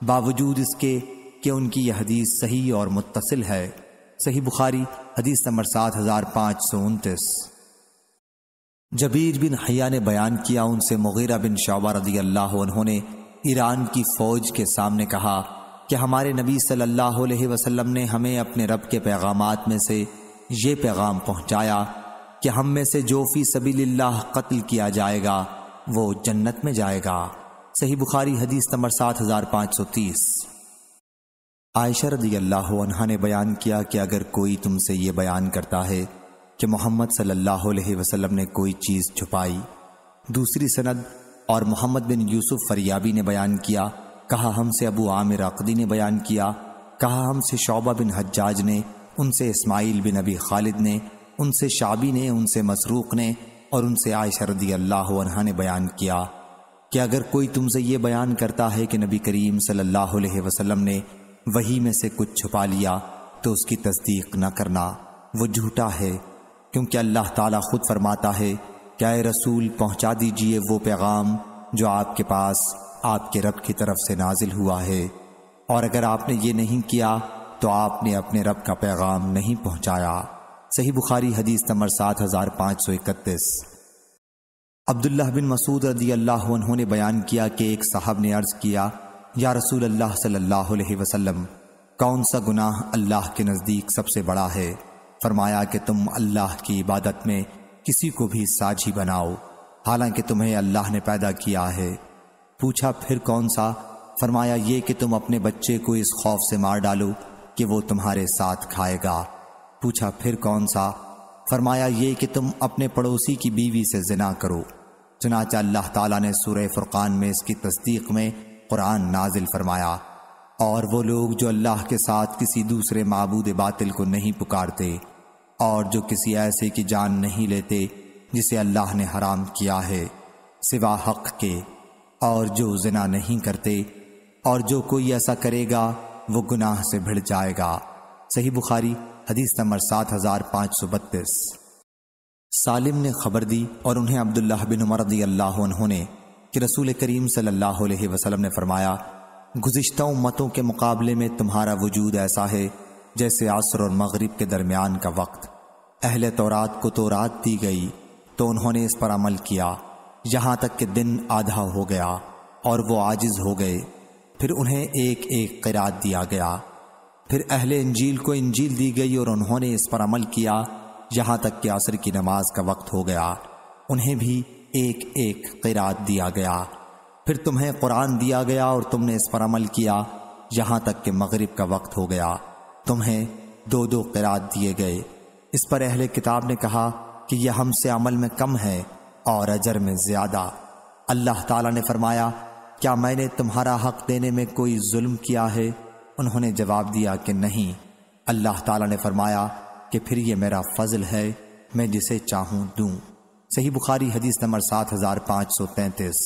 A: बावजूद इसके कि उनकी यह हदीस सही और मुतसिल है। सही बुखारी, हदीस नंबर सात हज़ार पाँच सौ उनतीस। जबीर बिन हया ने बयान किया, उनसे मुगीरा बिन शाबा रदी अल्लाह उन्होंने ईरान की फौज के सामने कहा कि हमारे नबी सल्लल्लाहु अलैहि वसल्लम ने हमें अपने रब के पैगाम में से ये पैगाम पहुँचाया कि हम में से जो फ़ी सबील्लाह कत्ल किया जाएगा, वो जन्नत में जाएगा। सही बुखारी हदीस नंबर सात हज़ार पाँच सौ तीस। आयशा रदी अल्लाह ने बयान किया कि अगर कोई तुमसे ये बयान करता है कि मोहम्मद सल्लल्लाहु अलैहि वसल्लम ने कोई चीज़ छुपाई, दूसरी सनद और मोहम्मद बिन यूसुफ फरियाबी ने बयान किया, कहा हमसे अबू आमिर अकदी ने बयान किया, कहा हमसे शोबा बिन हज्जाज ने, उनसे इस्माइल बिन अबी खालिद ने, उनसे शाबी ने, उनसे मसरूक ने और उनसे आयशा रदी अल्लाह ने बयान किया कि अगर कोई तुमसे ये बयान करता है कि नबी करीम सल्लल्लाहु अलैहि वसल्लम ने वही में से कुछ छुपा लिया तो उसकी तस्दीक न करना, वो झूठा है, क्योंकि अल्लाह ताला खुद फरमाता है क्या रसूल पहुँचा दीजिए वो पैगाम जो आपके पास आपके रब की तरफ़ से नाजिल हुआ है? और अगर आपने ये नहीं किया तो आपने अपने रब का पैगाम नहीं पहुँचाया। सही बुखारी हदीस नंबर सात हज़ार पाँच सौ इकतीस। अब्दुल्ला बिन मसूद रदी अल्लाह उन्होंने बयान किया कि एक साहब ने अर्ज़ किया, या रसूल अल्लाह सल्लल्लाहु अलैहि वसल्लम, कौन सा गुनाह अल्लाह के नज़दीक सबसे बड़ा है? फरमाया कि तुम अल्लाह की इबादत में किसी को भी साझी बनाओ। हालाँकि तुम्हें अल्लाह ने पैदा किया है। पूछा फिर कौन सा? फरमाया, ये कि तुम अपने बच्चे को इस खौफ से मार डालो कि वो तुम्हारे साथ खाएगा। पूछा फिर कौन सा? फरमाया, ये कि तुम अपने पड़ोसी की बीवी से जिना करो। चुनाचा अल्लाह ताला ने सूर्य फुरकान में इसकी तस्दीक में कुरान नाजिल फरमाया, और वो लोग जो अल्लाह के साथ किसी दूसरे मबूद बातिल को नहीं पुकारते और जो किसी ऐसे की जान नहीं लेते, जिसे अल्लाह ने हराम किया है, सिवा हक के। और जो जना नहीं करते, और जो कोई ऐसा करेगा, वो गुनाह से भिड़ जाएगा। सही बुखारी, हदीस नंबर सात हज़ार पाँच सौ बत्तीस। सालिम ने खबर दी और उन्हें अब्दुल्लाह बिन उमर अल्लाह उन्होंने कि रसूल करीम सल्लल्लाहु अलैहि वसल्लम ने फरमाया गुज्त उम्मतों के मुकाबले में तुम्हारा वजूद ऐसा है, जैसे आसर और मगरिब के दरमियान का वक्त। अहल तौरात को तो रात दी गई तो उन्होंने इस पर अमल किया। यहाँ तक कि दिन आधा हो गया और वो आजिज हो गए। फिर उन्हें एक एक किरात दिया गया। फिर अहले इंजील को इंजील दी गई और उन्होंने इस पर अमल किया। यहाँ तक कि असर की नमाज़ का वक्त हो गया। उन्हें भी एक एक किरात दिया गया। फिर तुम्हें कुरान दिया गया और तुमने इस पर अमल किया। यहाँ तक कि मगरिब का वक्त हो गया। तुम्हें दो दो किरात दिए गए। इस पर अहले किताब ने कहा कि यह हमसे अमल में कम है और अजर में ज़्यादा। अल्लाह ताला ने फरमाया, क्या मैंने तुम्हारा हक देने में कोई जुल्म किया है? उन्होंने जवाब दिया कि नहीं। अल्लाह ताला ने फरमाया कि फिर ये मेरा फजल है, मैं जिसे चाहूँ दूँ। सही बुखारी हदीस नंबर सात हज़ार पाँच सौ तैंतीस।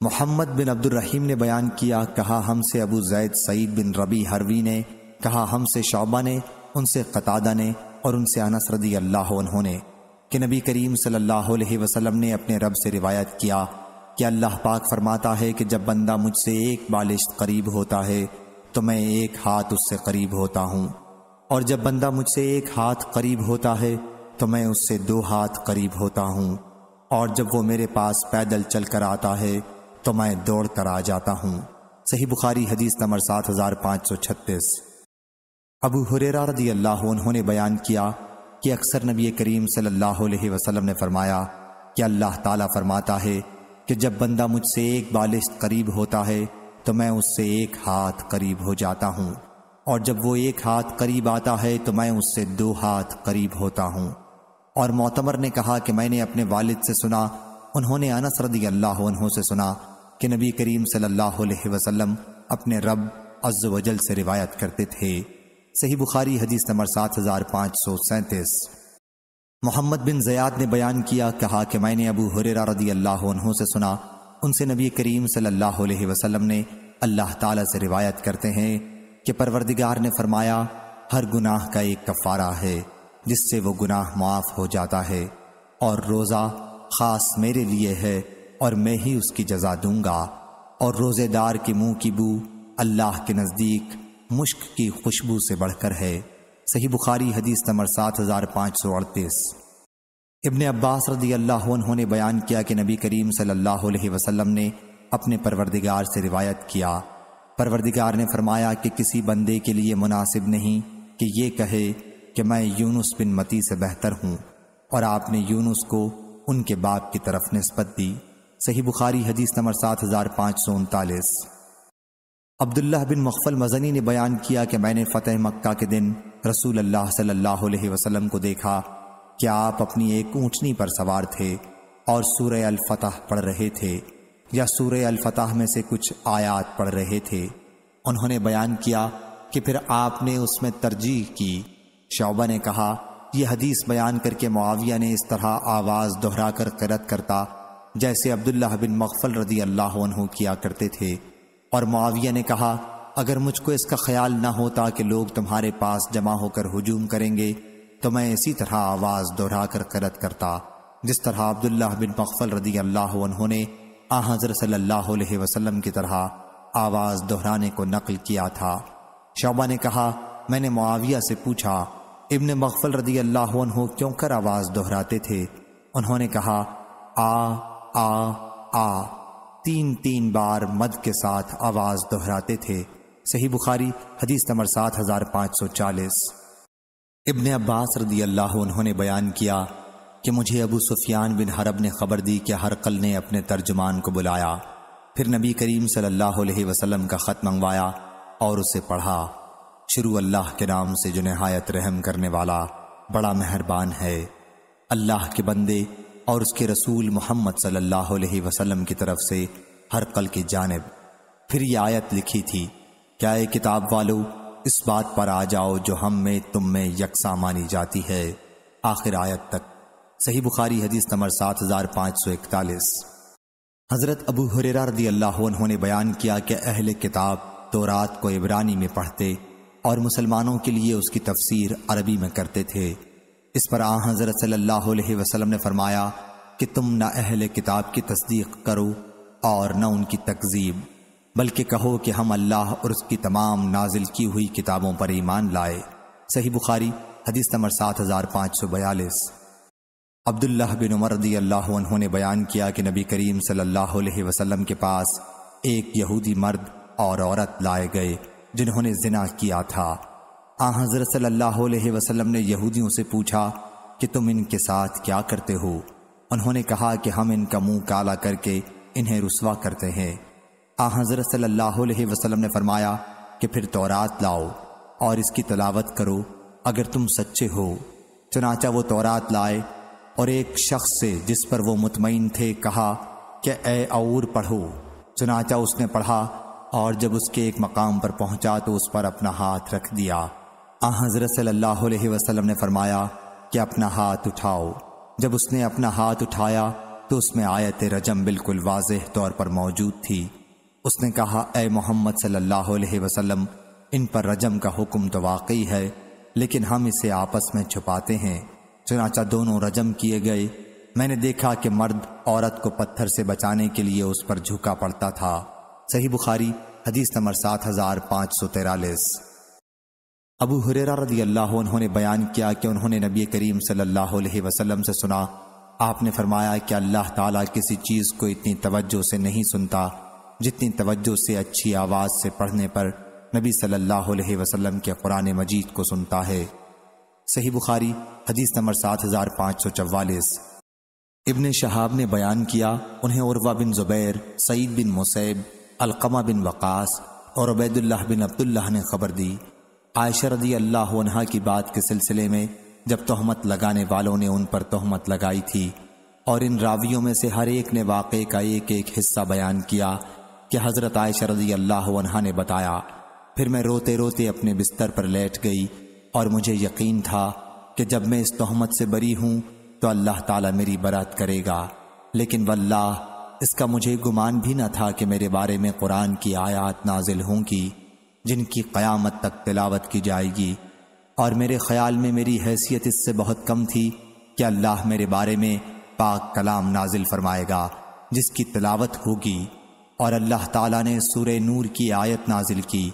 A: मोहम्मद बिन अब्दुलरहीम ने बयान किया, कहा हमसे अबू जैद सईद बिन रबी हरवी ने, कहा हमसे शौबा ने, उनसे कतादा ने और उनसे अनस रदी अल्लाह उन्होंने कि नबी करीम सल्लल्लाहु अलैहि वसल्लम ने अपने रब से रिवायत किया कि अल्लाह पाक फरमाता है कि जब बंदा मुझसे एक बालिश करीब होता है तो मैं एक हाथ उससे करीब होता हूँ। और जब बंदा मुझसे एक हाथ करीब होता है तो मैं उससे दो हाथ करीब होता हूँ। और जब वो मेरे पास पैदल चल कर आता है तो मैं दौड़ कर आ जाता हूँ। सही बुखारी हदीस नंबर सात हज़ार पाँच सौ छत्तीस। अबू हुरेरा रदी अल्लाह उन्होंने बयान किया कि अक्सर नबी करीम सल्लल्लाहु अलैहि वसल्लम ने फरमाया, कि अल्लाह ताला फरमाता है कि जब बंदा मुझसे एक बालिश करीब होता है तो मैं उससे एक हाथ करीब हो जाता हूँ। और जब वो एक हाथ करीब आता है तो मैं उससे दो हाथ करीब होता हूँ। और मोतमर ने कहा कि मैंने अपने वालिद से सुना, उन्होंने अनस रदी अल्लाह से सुना कि नबी करीम सल्लल्लाहु अलैहि वसल्लम अपने रब अज्ज वजल से रिवायत करते थे। सही बुखारी हदीस नंबर सात हज़ार पाँच सौ सैंतीस। मोहम्मद बिन जयाद ने बयान किया, कहा कि मैंने अबू हुरेरा रदी अल्लाह से सुना, उनसे नबी करीम सल्लल्लाहु अलैहि ने अल्लाह ताला से रिवायत करते हैं कि परवरदिगार ने फरमाया, हर गुनाह का एक कफ़ारा है, जिससे वो गुनाह माफ़ हो जाता है, और रोज़ा ख़ास मेरे लिए है, और मैं ही उसकी जजा दूँगा, और रोज़ेदार के मुँह की बू अल्लाह के नज़दीक मुश्क की खुशबू से बढ़कर है। सही बुखारी हदीस नंबर सात हज़ार पाँच सौ अड़तीस। इबन अब्बास रदी अल्लाह उन्होंने बयान किया कि नबी करीम सल्लल्लाहु अलैहि वसल्लम ने अपने परवरदिगार से रिवायत किया। परवरदिगार ने फरमाया कि किसी बंदे के लिए मुनासिब नहीं कि ये कहे कि मैं यूनुस बिन मती से बेहतर हूँ और आपने यूनुस को उनके बाप की तरफ़ नस्बत दी। सही बुखारी हदीस नंबर सात हज़ार पाँच सौ उनतालीस। अब्दुल्ला बिन मखफल मजनी ने बयान किया कि मैंने फ़तेह मक्का के दिन रसूल अल्लाह सल्लल्लाहु अलैहि वसल्लम को देखा कि आप अपनी एक ऊँटनी पर सवार थे और सूर्य अल फतह पढ़ रहे थे या सूर्य अल फतह में से कुछ आयात पढ़ रहे थे। उन्होंने बयान किया कि फिर आपने उसमें तरजीह की। शौबा ने कहा, यह हदीस बयान करके मुआविया ने इस तरह आवाज़ दोहरा कर करत करता जैसे अब्दुल्ला बिन मगफल रदी अल्लाह किया करते थे। और मुआविया ने कहा, अगर मुझको इसका ख्याल न होता कि लोग तुम्हारे पास जमा होकर हजूम करेंगे तो मैं इसी तरह आवाज़ दोहरा कर करत करता, जिस तरह अब्दुल्ला बिन मगफल रदी अल्लाह ने आ हज़रत सल्लल्लाहु अलैहि वसल्लम की तरह आवाज़ दोहराने को नकल किया था। शोबा ने कहा, मैंने मुआविया से पूछा, इब्न मगफल रदी अल्लाह क्यों कर आवाज़ दोहराते थे? उन्होंने कहा, आ आ आ। तीन तीन बार मद के साथ आवाज़ दोहराते थे। सही बुखारी, हदीस नंबर सात हज़ार पाँच सौ चालीस। इब्न अब्बास रदी अल्लाह उन्होंने बयान किया कि मुझे अबू सुफियान बिन हरब ने खबर दी कि हरकल ने अपने तर्जुमान को बुलाया। फिर नबी करीम सल्लल्लाहु अलैहि वसल्लम का ख़त मंगवाया और उसे पढ़ा। शुरू अल्लाह के नाम से जो नहायत रहम करने वाला बड़ा मेहरबान है। अल्लाह के बंदे और उसके रसूल मोहम्मद सल्लल्लाहु अलैहि वसल्लम की तरफ़ से हर कल की जानब। फिर ये आयत लिखी थी, क्या ये किताब वालों, इस बात पर आ जाओ जो हम में, तुम में यकसा मानी जाती है? आखिर आयत तक। सही बुखारी हदीस नंबर सात हज़ार पाँच सौ इकतालीस। हज़रत अबू हुरेरा रदी अल्लाह ने बयान किया कि अहल किताब तो रात को इबरानी में पढ़ते और मुसलमानों के लिए उसकी तफसीर अरबी में करते थे। इस पर आ हज़रत सल्लल्लाहु अलैहि वसल्लम ने फरमाया कि तुम ना अहल किताब की तस्दीक करो और न उनकी तकजीब, बल्कि कहो कि हम अल्लाह और उसकी तमाम नाजिल की हुई किताबों पर ईमान लाए। सही बुखारी, हदीस नंबर सात हज़ार पाँच सौ बयालीस। अब्दुल्ला बिन उमर रदी अल्लाह उन्होंने बयान किया कि नबी करीम सल्लल्लाहु अलैहि वसल्लम के पास एक यहूदी मर्द और औरत लाए गए, जिन्होंने जिना किया था। आ हज़रत सल्लल्लाहु अलैहि वसल्लम ने यहूदियों से पूछा कि तुम इनके साथ क्या करते हो? उन्होंने कहा कि हम इनका मुँह काला करके इन्हें रुसवा करते हैं। आ हज़रत सल्लल्लाहु अलैहि वसल्लम ने फरमाया कि फिर तौरात लाओ और इसकी तलावत करो, अगर तुम सच्चे हो। चनाचा वो तौरात लाए और एक शख्स से जिस पर वो मुतमिन थे कहा कि, ए और पढ़ो। चनाचा उसने पढ़ा और जब उसके एक मकाम पर पहुँचा तो उस पर अपना हाथ रख दिया। आ हज़रत सल्लल्लाहु अलैहि वसल्लम ने फरमाया, कि अपना हाथ उठाओ। जब उसने अपना हाथ उठाया तो उसमें आयत रजम बिल्कुल वाजह तौर पर मौजूद थी। उसने कहा, ए मोहम्मद सल्लल्लाहु अलैहि वसल्लम, इन पर रजम का हुक्म तो वाकई है, लेकिन हम इसे आपस में छुपाते हैं। चुनाचा दोनों रजम किए गए। मैंने देखा कि मर्द औरत को पत्थर से बचाने के लिए उस पर झुका पड़ता था। सही बुखारी, हदीस नंबर सात हज़ार पाँच सौ तैरालीस अबू हुरेरा रदी अल्लाह उन्होंने बयान किया कि उन्होंने नबी करीम सल्लल्लाहु अलैहि वसल्लम से सुना, आपने फरमाया कि अल्लाह ताला किसी चीज़ को इतनी तवज्जो से नहीं सुनता, जितनी तवज्जो से अच्छी आवाज़ से पढ़ने पर नबी सल्लल्लाहु अलैहि वसल्लम के कुरान मजीद को सुनता है। सही बुखारी, हदीस नंबर सात हज़ार पाँच सौ चवालीस। इब्न शहाब ने बयान किया, उन्हें उर्वा बिन जुबैर, सईद बिन मुसैब, अलकमा बिन वक़ास और उबैदुल्लाह बिन अब्दुल्लाह ने खबर दी। आयशा रदी अल्लाह की बात के सिलसिले में जब तहमत लगाने वालों ने उन पर तहमत लगाई थी और इन रावियों में से हर एक ने वाक़े का एक एक हिस्सा बयान किया कि हज़रत आयशा रदी अल्लाह ने बताया, फिर मैं रोते रोते अपने बिस्तर पर लेट गई और मुझे यकीन था कि जब मैं इस तहमत से बरी हूँ तो अल्लाह ताला मेरी बरात करेगा। लेकिन वल्लाह, इसका मुझे गुमान भी न था कि मेरे बारे में कुरान की आयात नाजिल होंगी। जिनकी क़यामत तक तिलावत की जाएगी। और मेरे ख्याल में मेरी हैसियत इससे बहुत कम थी कि अल्लाह मेरे बारे में पाक कलाम नाजिल फरमाएगा, जिसकी तिलावत होगी। और अल्लाह ताला ने सूर नूर की आयत नाजिल की।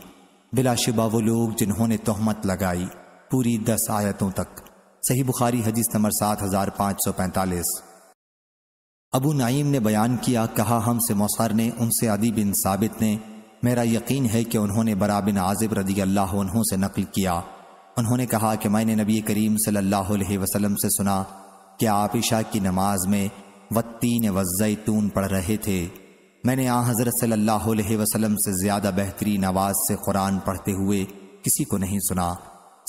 A: बिलाशिबा वो लोग जिन्होंने तहमत लगाई, पूरी दस आयतों तक। सही बुखारी हदीस नंबर सात हज़ार पाँच सौ पैंतालीस। अबू नाइम ने बयान किया, कहा, हमसे मौसर ने, उनसे अदी बिन साबित ने मेरा यकीन है कि उन्होंने बरा बिन आजिब रदी अल्लाह से नकल किया। उन्होंने कहा कि मैंने नबी करीम सल्लल्लाहु अलैहि वसल्लम से सुना कि आप ईशा की नमाज़ में वत्तीन वज़ैतून पढ़ रहे थे। मैंने आ हज़रत सल्लल्लाहु अलैहि वसल्लम से ज़्यादा बेहतरीन आवाज़ से कुरान पढ़ते हुए किसी को नहीं सुना।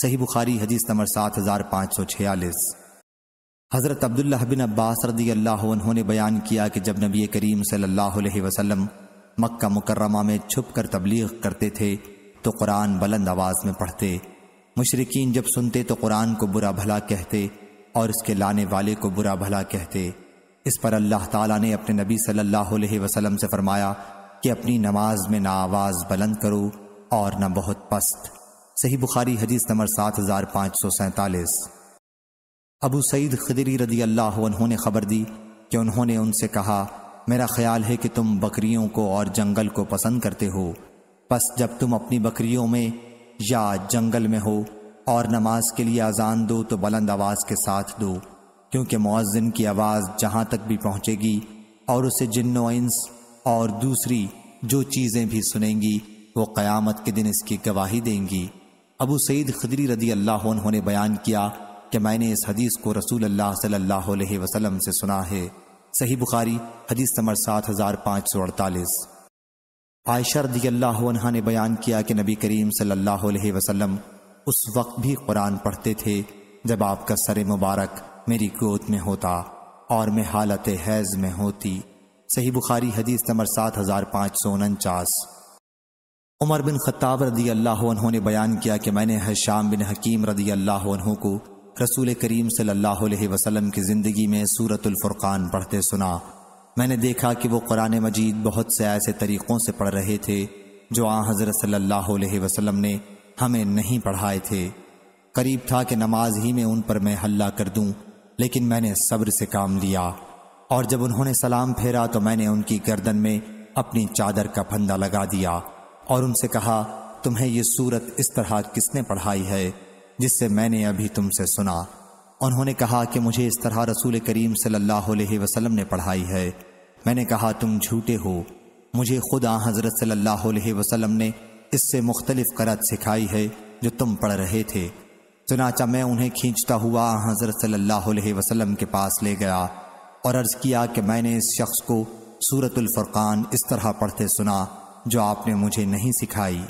A: सही बुखारी हदीस नंबर सात हज़ार पाँच सौ छियालीस। हज़रत अब्दुल्ला बिन अब्बास रदी अल्लाह उन्होंने बयान किया कि जब नबी करीम सल्लल्लाहु मक्का मुकर्रमा में छुप कर तबलीग करते थे तो कुरान बुलंद आवाज़ में पढ़ते। मुशरकिन जब सुनते तो कुरान को बुरा भला कहते और इसके लाने वाले को बुरा भला कहते। इस पर अल्लाह ताला ने अपने नबी सल्लल्लाहु अलैहि वसल्लम से फरमाया कि अपनी नमाज़ में ना आवाज़ बुलंद करो और न बहुत पस्त। सही बुखारी हदीस नंबर सात हज़ार पाँच सौ सैतालीस। अबू सईद खदरी रदी अल्लाह उन्होंने खबर दी कि उन्होंने उनसे कहा मेरा ख्याल है कि तुम बकरियों को और जंगल को पसंद करते हो। बस जब तुम अपनी बकरियों में या जंगल में हो और नमाज़ के लिए अजान दो तो बुलंद आवाज़ के साथ दो, क्योंकि मुआजिन की आवाज़ जहाँ तक भी पहुँचेगी और उसे जिन्नो इंस और दूसरी जो चीज़ें भी सुनेंगी, वो क़यामत के दिन इसकी गवाही देंगी। अबू सईद खदरी रदी अल्लाह ने बयान किया कि मैंने इस हदीस को रसूल अल्लाह सल्लल्लाहु अलैहि वसल्लम से सुना है। सही बुखारी, हदीस नंबर सात हज़ार पाँच सौ अड़तालीस। आयशा रदी अल्लाह ने बयान किया कि नबी करीम सल्लल्लाहु अलैहि वसल्लम उस वक्त भी कुरान पढ़ते थे जब आपका सर मुबारक मेरी गोद में होता और मैं हालत हैज़ में होती। सही बुखारी, हदीस नंबर सात हज़ार पाँच सौ उनचास। उमर बिन खत्ताब रदी अल्लाह ने बयान किया कि मैंने हशाम बिन हकीम रदी अल्लाह को रसूल करीम सल्लल्लाहु अलैहि की ज़िंदगी में सूरतुल फुरकान पढ़ते सुना। मैंने देखा कि वो कुरान मजीद बहुत से ऐसे तरीक़ों से पढ़ रहे थे, जो आ हज़रत सल्लल्लाहु अलैहि वसल्लम ने हमें नहीं पढ़ाए थे। करीब था कि नमाज़ ही में उन पर मैं हल्ला कर दूँ, लेकिन मैंने सब्र से काम लिया। और जब उन्होंने सलाम फेरा तो मैंने उनकी गर्दन में अपनी चादर का फंदा लगा दिया और उनसे कहा, तुम्हें ये सूरत इस तरह किसने पढ़ाई है? जिससे मैंने अभी तुमसे सुना। उन्होंने कहा कि मुझे इस तरह रसूल करीम सल्लल्लाहु अलैहि वसल्लम ने पढ़ाई है। मैंने कहा, तुम झूठे हो। मुझे खुद आ हज़रत सल्लल्लाहु अलैहि वसल्लम ने इससे मुख्तलिफ़ करत सिखाई है, जो तुम पढ़ रहे थे। चुनाचा मैं उन्हें खींचता हुआ हज़रत सल्लल्लाहु अलैहि वसल्लम के पास ले गया और अर्ज़ किया कि मैंने इस शख्स को सूरतुल इस तरह पढ़ते सुना, जो आपने मुझे नहीं सिखाई।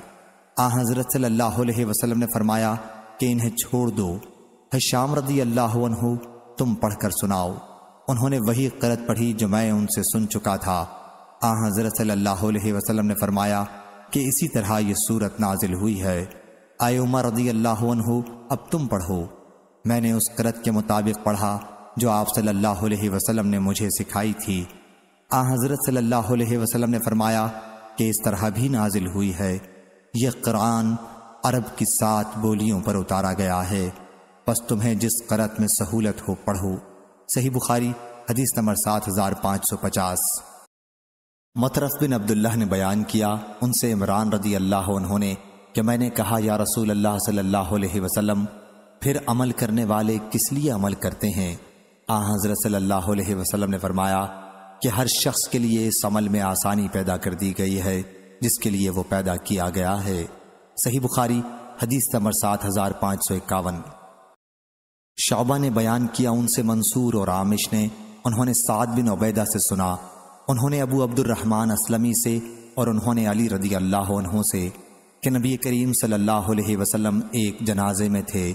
A: आ हज़रत सल्लल्लाहु अलैहि वसल्लम ने फरमाया कि इन्हें छोड़ दो। हशाम रदी अल्लाह हो तुम पढ़कर सुनाओ। उन्होंने वही करत पढ़ी जो मैं उनसे सुन चुका था। आ, हज़रत वसल्लम ने फरमाया कि इसी तरह यह सूरत नाजिल हुई है। आए उमर रदी अल्लाह हो अब तुम पढ़ो। मैंने उस करत के मुताबिक पढ़ा जो आप सल्लल्लाहु अलैहि वसल्लम ने मुझे सिखाई थी। आ, हज़रत सल्लल्लाहु अलैहि वसल्लम ने फरमाया कि इस तरह भी नाजिल हुई है। यह कुरान अरब की सात बोलियों पर उतारा गया है। बस तुम्हें जिस करत में सहूलत हो, पढ़ो। सही बुखारी, हदीस नंबर सात हज़ार पाँच सौ पचास। मतरफ बिन अब्दुल्लाह ने बयान किया, उनसे इमरान रदी अल्लाह उन्होंने कि मैंने कहा, या रसूल अल्लाह सल्लल्लाहु अलैहि वसल्लम, फिर अमल करने वाले किस लिए अमल करते हैं? आ, हज़रत सल्लल्लाहु अलैहि वसल्लम ने फरमाया कि हर शख्स के लिए इस अमल में आसानी पैदा कर दी गई है, जिसके लिए वो पैदा किया गया है। सही बुखारी, हदीस नंबर सात हज़ार पाँच सौ इक्यावन। शौबा ने बयान किया उनसे मंसूर और आमिश ने उन्होंने साद बिन उबैदा से सुना। उन्होंने अबू अब्दुलरहमान असलमी से और उन्होंने अली रदी अल्लाह से कि नबी करीम सल्लल्लाहु अलैहि वसल्लम एक जनाजे में थे।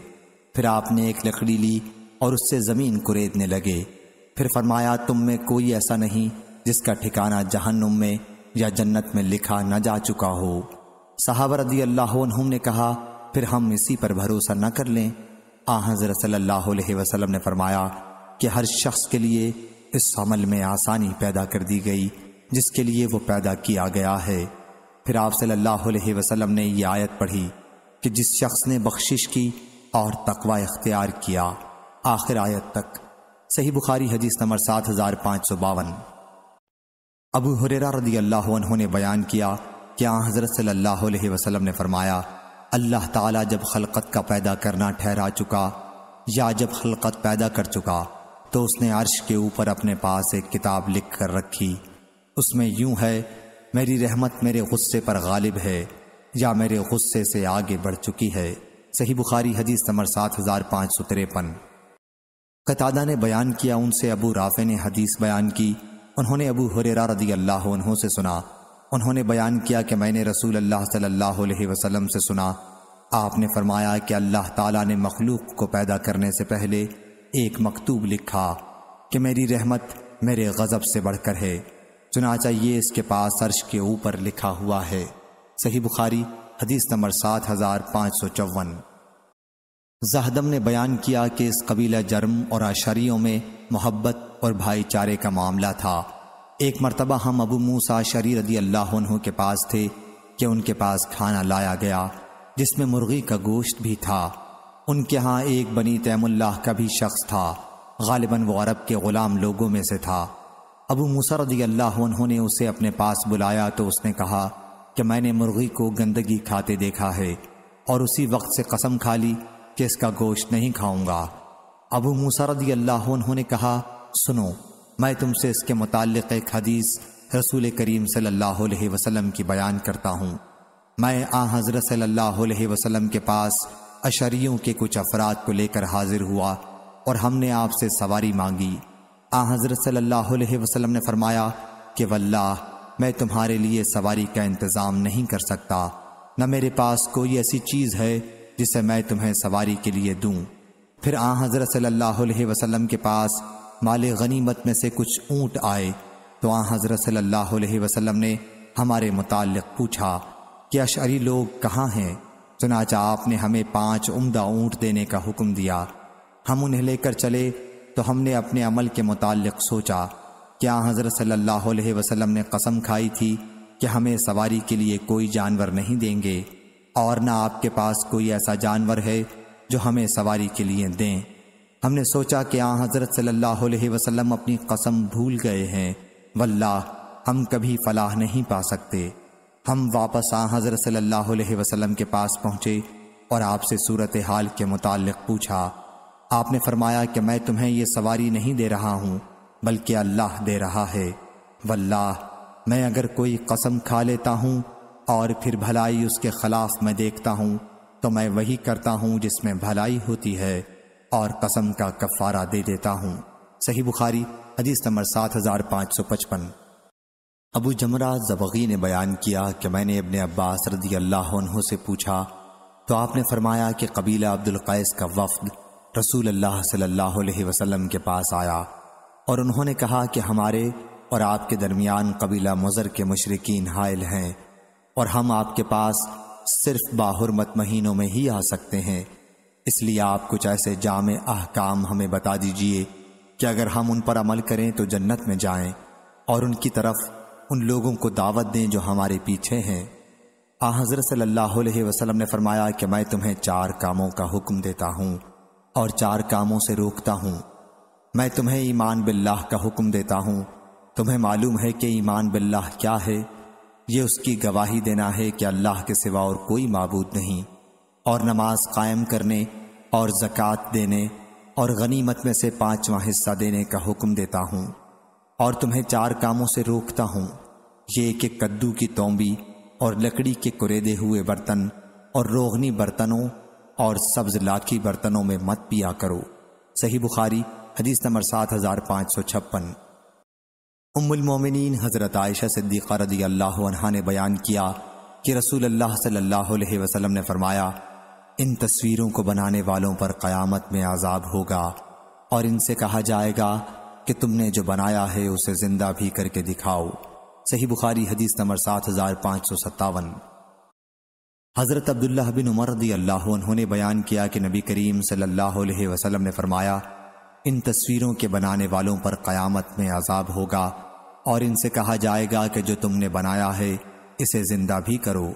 A: फिर आपने एक लकड़ी ली और उससे ज़मीन कुरेदने लगे। फिर फरमाया, तुम में कोई ऐसा नहीं जिसका ठिकाना जहन्नुम में या जन्नत में लिखा न जा चुका हो। साहब रदी अल्लाह ने कहा, फिर हम इसी पर भरोसा न कर लें। आ वसल्लम ने फरमाया कि हर शख्स के लिए इस अमल में आसानी पैदा कर दी गई, जिसके लिए वो पैदा किया गया है। फिर आप सल्लल्लाहु अलैहि वसल्लम ने यह आयत पढ़ी कि जिस शख्स ने बख्शिश की और तकवा इख्तियार किया। आखिर आयत तक। सही बुखारी हदीस नंबर सात हज़ार पाँच सौ बावन। अबू हुरेरा रदी अल्लाह ने बयान किया कि हज़रत सल्लल्लाहु अलैहि वसल्लम ने फरमाया, अल्लाह ताला जब खलकत का पैदा करना ठहरा चुका, या जब खलकत पैदा कर चुका तो उसने अर्श के ऊपर अपने पास एक किताब लिख कर रखी। उसमें यूँ है, मेरी रहमत मेरे गुस्से पर गालिब है, या मेरे गुस्से से आगे बढ़ चुकी है। सही बुखारी हदीस नंबर सात हज़ार पाँच सौ तिरपन। कतादा ने बयान किया, उनसे अबू राफे ने हदीस बयान की। उन्होंने अबू हुरेरा रदी अल्लाह से सुना उन्होंने बयान किया कि मैंने रसूल अल्लाह सल्लल्लाहु अलैहि वसल्लम से सुना, आपने फरमाया कि अल्लाह ताला ने मखलूक को पैदा करने से पहले एक मकतूब लिखा कि मेरी रहमत मेरे गज़ब से बढ़कर है। चुना चाहिए इसके पास अर्श के ऊपर लिखा हुआ है। सही बुखारी, हदीस नंबर सात हज़ार पाँच सौ चौवन। जहदम ने बयान किया कि इस कबीला जर्म और आशरियों में मोहब्बत और भाईचारे का मामला था। एक मरतबा हम अबू मूसा शरी रदी अल्लाह के पास थे कि उनके पास खाना लाया गया, जिसमें मुर्गी का गोश्त भी था। उनके यहाँ एक बनी तैमुल्लाह का भी शख्स था गालिबा वो अरब के ग़ुलाम लोगों में से था। अबू मूसा रदी अल्लाह ने उसे अपने पास बुलाया तो उसने कहा कि मैंने मुर्गी को गंदगी खाते देखा है और उसी वक्त से कसम खा ली कि इसका गोश्त नहीं खाऊँगा। अबू मूसा रदी अल्लाह ने कहा, सुनो मैं तुमसे इसके मुतालिक एक हदीस रसूल करीम सल्लल्लाहु अलैहि वसल्लम की बयान करता हूँ। मैं आ हज़रत सल्लल्लाहु अलैहि वसल्लम के पास अशरियों के कुछ अफराद को लेकर हाजिर हुआ और हमने आपसे सवारी मांगी। आ हज़रत सल्लल्लाहु अलैहि वसल्लम ने फरमाया कि, वल्लाह, मैं तुम्हारे लिए सवारी का इंतज़ाम नहीं कर सकता। न मेरे पास कोई ऐसी चीज़ है जिसे मैं तुम्हें सवारी के लिए दूँ। फिर आ हज़रत सल्लल्लाहु अलैहि के पास माल गनीमत में से कुछ ऊँट आए तो आ हज़रत वसल्लम ने हमारे मुतालिक पूछा, कि अशरी लोग कहाँ हैं? चुनाचा आपने हमें पाँच उम्दा ऊँट देने का हुक्म दिया। हम उन्हें लेकर चले तो हमने अपने अमल के मुतालिक सोचा, क्या हज़रत सल्लल्लाहु अलैहि वसल्लम ने कसम खाई थी कि हमें सवारी के लिए कोई जानवर नहीं देंगे, और ना आपके पास कोई ऐसा जानवर है जो हमें सवारी के लिए दें? हमने सोचा कि आ, हज़रत सल्लल्लाहु अलैहि वसल्लम अपनी कसम भूल गए हैं। वल्लाह, हम कभी फलाह नहीं पा सकते। हम वापस आ, हज़रत सल्लल्लाहु अलैहि वसल्लम के पास पहुँचे और आपसे सूरत हाल के मुतालिक पूछा। आपने फरमाया कि मैं तुम्हें ये सवारी नहीं दे रहा हूँ, बल्कि अल्लाह दे रहा है। वल्लाह, मैं अगर कोई कसम खा लेता हूँ और फिर भलाई उसके खिलाफ मैं देखता हूँ तो मैं वही करता हूँ जिसमें भलाई होती है। और कसम का कफ़ारा दे देता हूँ। सही बुखारी, हदीस नंबर सात हज़ार पाँच सौ पचपन। अबू जमरा जबगी ने बयान किया कि मैंने अपने अब्बास रदी अल्लाह से पूछा तो आपने फरमाया कि कबीला अब्दुल कैस का वफ्द रसूल अल्लाह सल्लल्लाहु अलैहि वसल्लम के पास आया और उन्होंने कहा कि हमारे और आपके दरमियान कबीला मुजर के मुशरकिन हायल हैं और हम आपके पास सिर्फ़ बाहुरमत महीनों में ही आ सकते हैं। इसलिए आप कुछ ऐसे जाम अहकाम हमें बता दीजिए कि अगर हम उन पर अमल करें तो जन्नत में जाएँ और उनकी तरफ़ उन लोगों को दावत दें जो हमारे पीछे हैं। आ, हज़रत सल्लल्लाहु अलैहि वसल्लम ने फरमाया कि मैं तुम्हें चार कामों का हुक्म देता हूँ और चार कामों से रोकता हूँ। मैं तुम्हें ईमान बिल्लाह का हुक्म देता हूँ। तुम्हें मालूम है कि ईमान बिल्लाह क्या है? ये उसकी गवाही देना है कि अल्लाह के सिवा और कोई मबूद नहीं। और नमाज़ कायम करने और ज़क़़त देने और गनीमत में से पांचवा हिस्सा देने का हुक्म देता हूँ और तुम्हें चार कामों से रोकता हूँ। ये कि कद्दू की तोंबी और लकड़ी के कुरेदे हुए बर्तन और रोगनी बर्तनों और सब्ज लाखी बर्तनों में मत पिया करो। सही बुखारी, हदीस नंबर सात हज़ार पाँच सौ छप्पन। उम्मिन हज़रत आयशा सिद्दीक़ा अल्लाह ने बयान किया कि रसूल अल्लाह सल्लल्लाहु अलैहि वसल्लम ने फरमाया इन तस्वीरों को बनाने वालों पर क़यामत में आज़ाब होगा और इनसे कहा जाएगा कि तुमने जो बनाया है, उसे ज़िंदा भी करके दिखाओ। सही बुखारी हदीस नंबर सात हज़ार पाँच सौ सत्तावन। हज़रत अब्दुल्ला बिन उमर रदी अल्लाह उन्होंने बयान किया कि नबी करीम सल्लल्लाहु अलैहि वसल्लम ने फरमाया, इन तस्वीरों के बनाने वालों पर क़यामत में आज़ाब होगा और इनसे कहा जाएगा कि जो तुमने बनाया है, इसे ज़िंदा भी करो।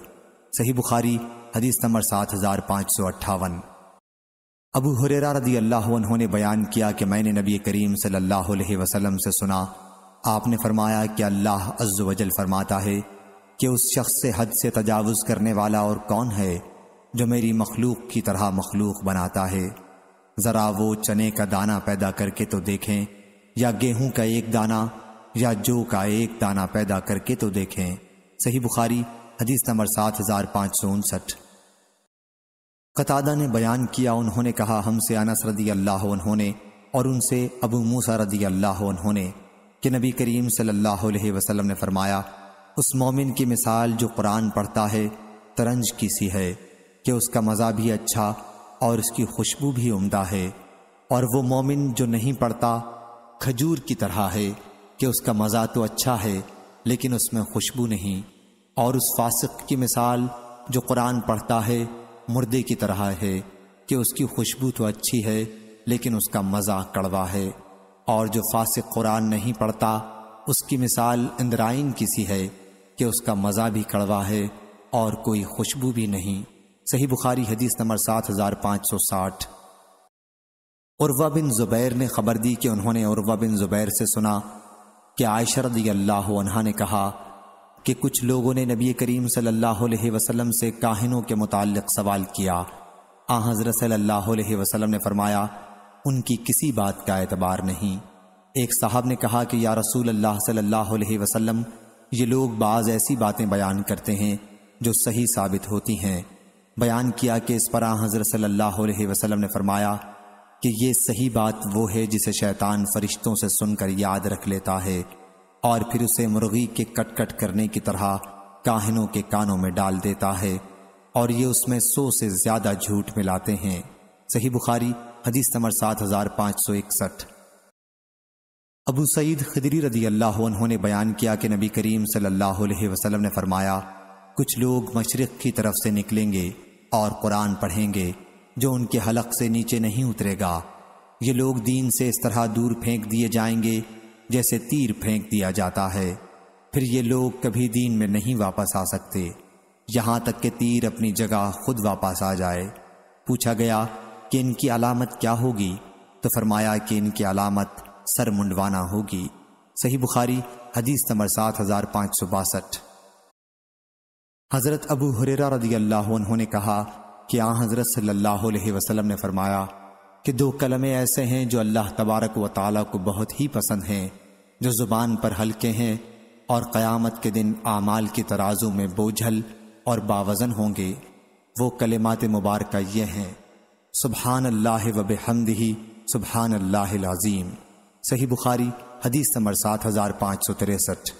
A: सही बुखारी हदीस नंबर सात हज़ार पाँच सौ अट्ठावन। अबू हुरेरा रदी अल्लाह ने बयान किया कि मैंने नबी करीम सल्लल्लाहु अलैहि वसल्लम से सुना, आपने फरमाया कि अल्लाह अज्जल फरमाता है कि उस शख्स से हद से तजावज़ करने वाला और कौन है जो मेरी मखलूक की तरह मखलूक बनाता है। ज़रा वो चने का दाना पैदा करके तो देखें, या गेहूँ का एक दाना, या जो का एक दाना पैदा करके तो देखें। सही बुखारी, हदीस नंबर सात हज़ार पाँच सौ उनसठ। कतादा ने बयान किया, उन्होंने कहा, हमसे अनस रदी अल्लाह उन्होंने और उनसे अबू मूसा रदी अल्लाह उन्होंने कि नबी करीम सल्लल्लाहु अलैहि वसल्लम ने फरमाया, उस मोमिन की मिसाल जो कुरान पढ़ता है, तरंज की सी है कि उसका मज़ा भी अच्छा और उसकी खुशबू भी उम्दा है और वो मोमिन जो नहीं पढ़ता, खजूर की तरह है कि उसका मज़ा तो अच्छा है, लेकिन उसमें खुशबू नहीं और उस फासिक की मिसाल जो कुरान पढ़ता है मुर्दे की तरह है कि उसकी खुशबू तो अच्छी है, लेकिन उसका मज़ा कड़वा है। और जो फासिक कुरान नहीं पढ़ता, उसकी मिसाल इंद्राइन की सी है कि उसका मज़ा भी कड़वा है और कोई खुशबू भी नहीं। सही बुखारी हदीस नंबर सात हज़ार पाँच सौ साठ। उर्वा बिन ज़ुबैर ने खबर दी कि उन्होंने उर्वा बिन ज़ुबैर से सुना कि आयशा रदी अल्लाह ने कहा कि कुछ लोगों ने नबी करीम सल्लल्लाहु अलैहि वसल्लम से काहिनों के मुतालिक सवाल किया। आ हज़रत सल्लल्लाहु अलैहि वसल्लम ने फरमाया, उनकी किसी बात का एतबार नहीं। एक साहब ने कहा कि, या रसूल अल्लाह सल्लल्लाहु अलैहि वसल्लम, ये लोग बाज़ ऐसी बातें बयान करते हैं जो सही साबित होती हैं। बयान किया कि इस पर आ हज़रत सल्लल्लाहु अलैहि वसल्लम ने फरमाया कि, ये सही बात वो है जिसे शैतान फरिश्तों से सुनकर याद रख लेता है। और फिर उसे मुर्गी के कटकट करने की तरह काहिनों के कानों में डाल देता है और ये उसमें सौ से ज़्यादा झूठ मिलाते हैं। सही बुखारी, हदीस नंबर सात हज़ार पाँच सौ इकसठ। अबू सईद खदरी रदी अल्लाह उन्होंने बयान किया कि नबी करीम वसल्लम ने फरमाया, कुछ लोग मशरक़ की तरफ़ से निकलेंगे और कुरान पढ़ेंगे, जो उनके हलक से नीचे नहीं उतरेगा। ये लोग दीन से इस तरह दूर फेंक दिए जाएँगे जैसे तीर फेंक दिया जाता है। फिर ये लोग कभी दीन में नहीं वापस आ सकते। यहाँ तक कि तीर अपनी जगह खुद वापस आ जाए। पूछा गया कि इनकी अलामत क्या होगी? तो फरमाया कि इनकी अलामत सर मुंडवाना होगी। सही बुखारी, हदीस नंबर सात हज़ार पाँच सौ बासठ। हज़रत अबू हुरेरा रदी अल्लाह उन्होंने कहा कि आ हज़रत सल्लल्लाहु अलैहि वसल्लम ने फरमाया कि दो कलमे ऐसे हैं जो अल्लाह तबारक व ताला को बहुत ही पसंद हैं। जो ज़ुबान पर हल्के हैं और क़यामत के दिन आमाल की तराजू में बोझल और बावजन होंगे, वो कलेमात मुबारक ये हैं सुबहान अल्लाह वब हमदही सुबहान अल्लाह लाजीम सही बुखारी, हदीस नंबर सात हज़ार पाँच सौ तिरसठ।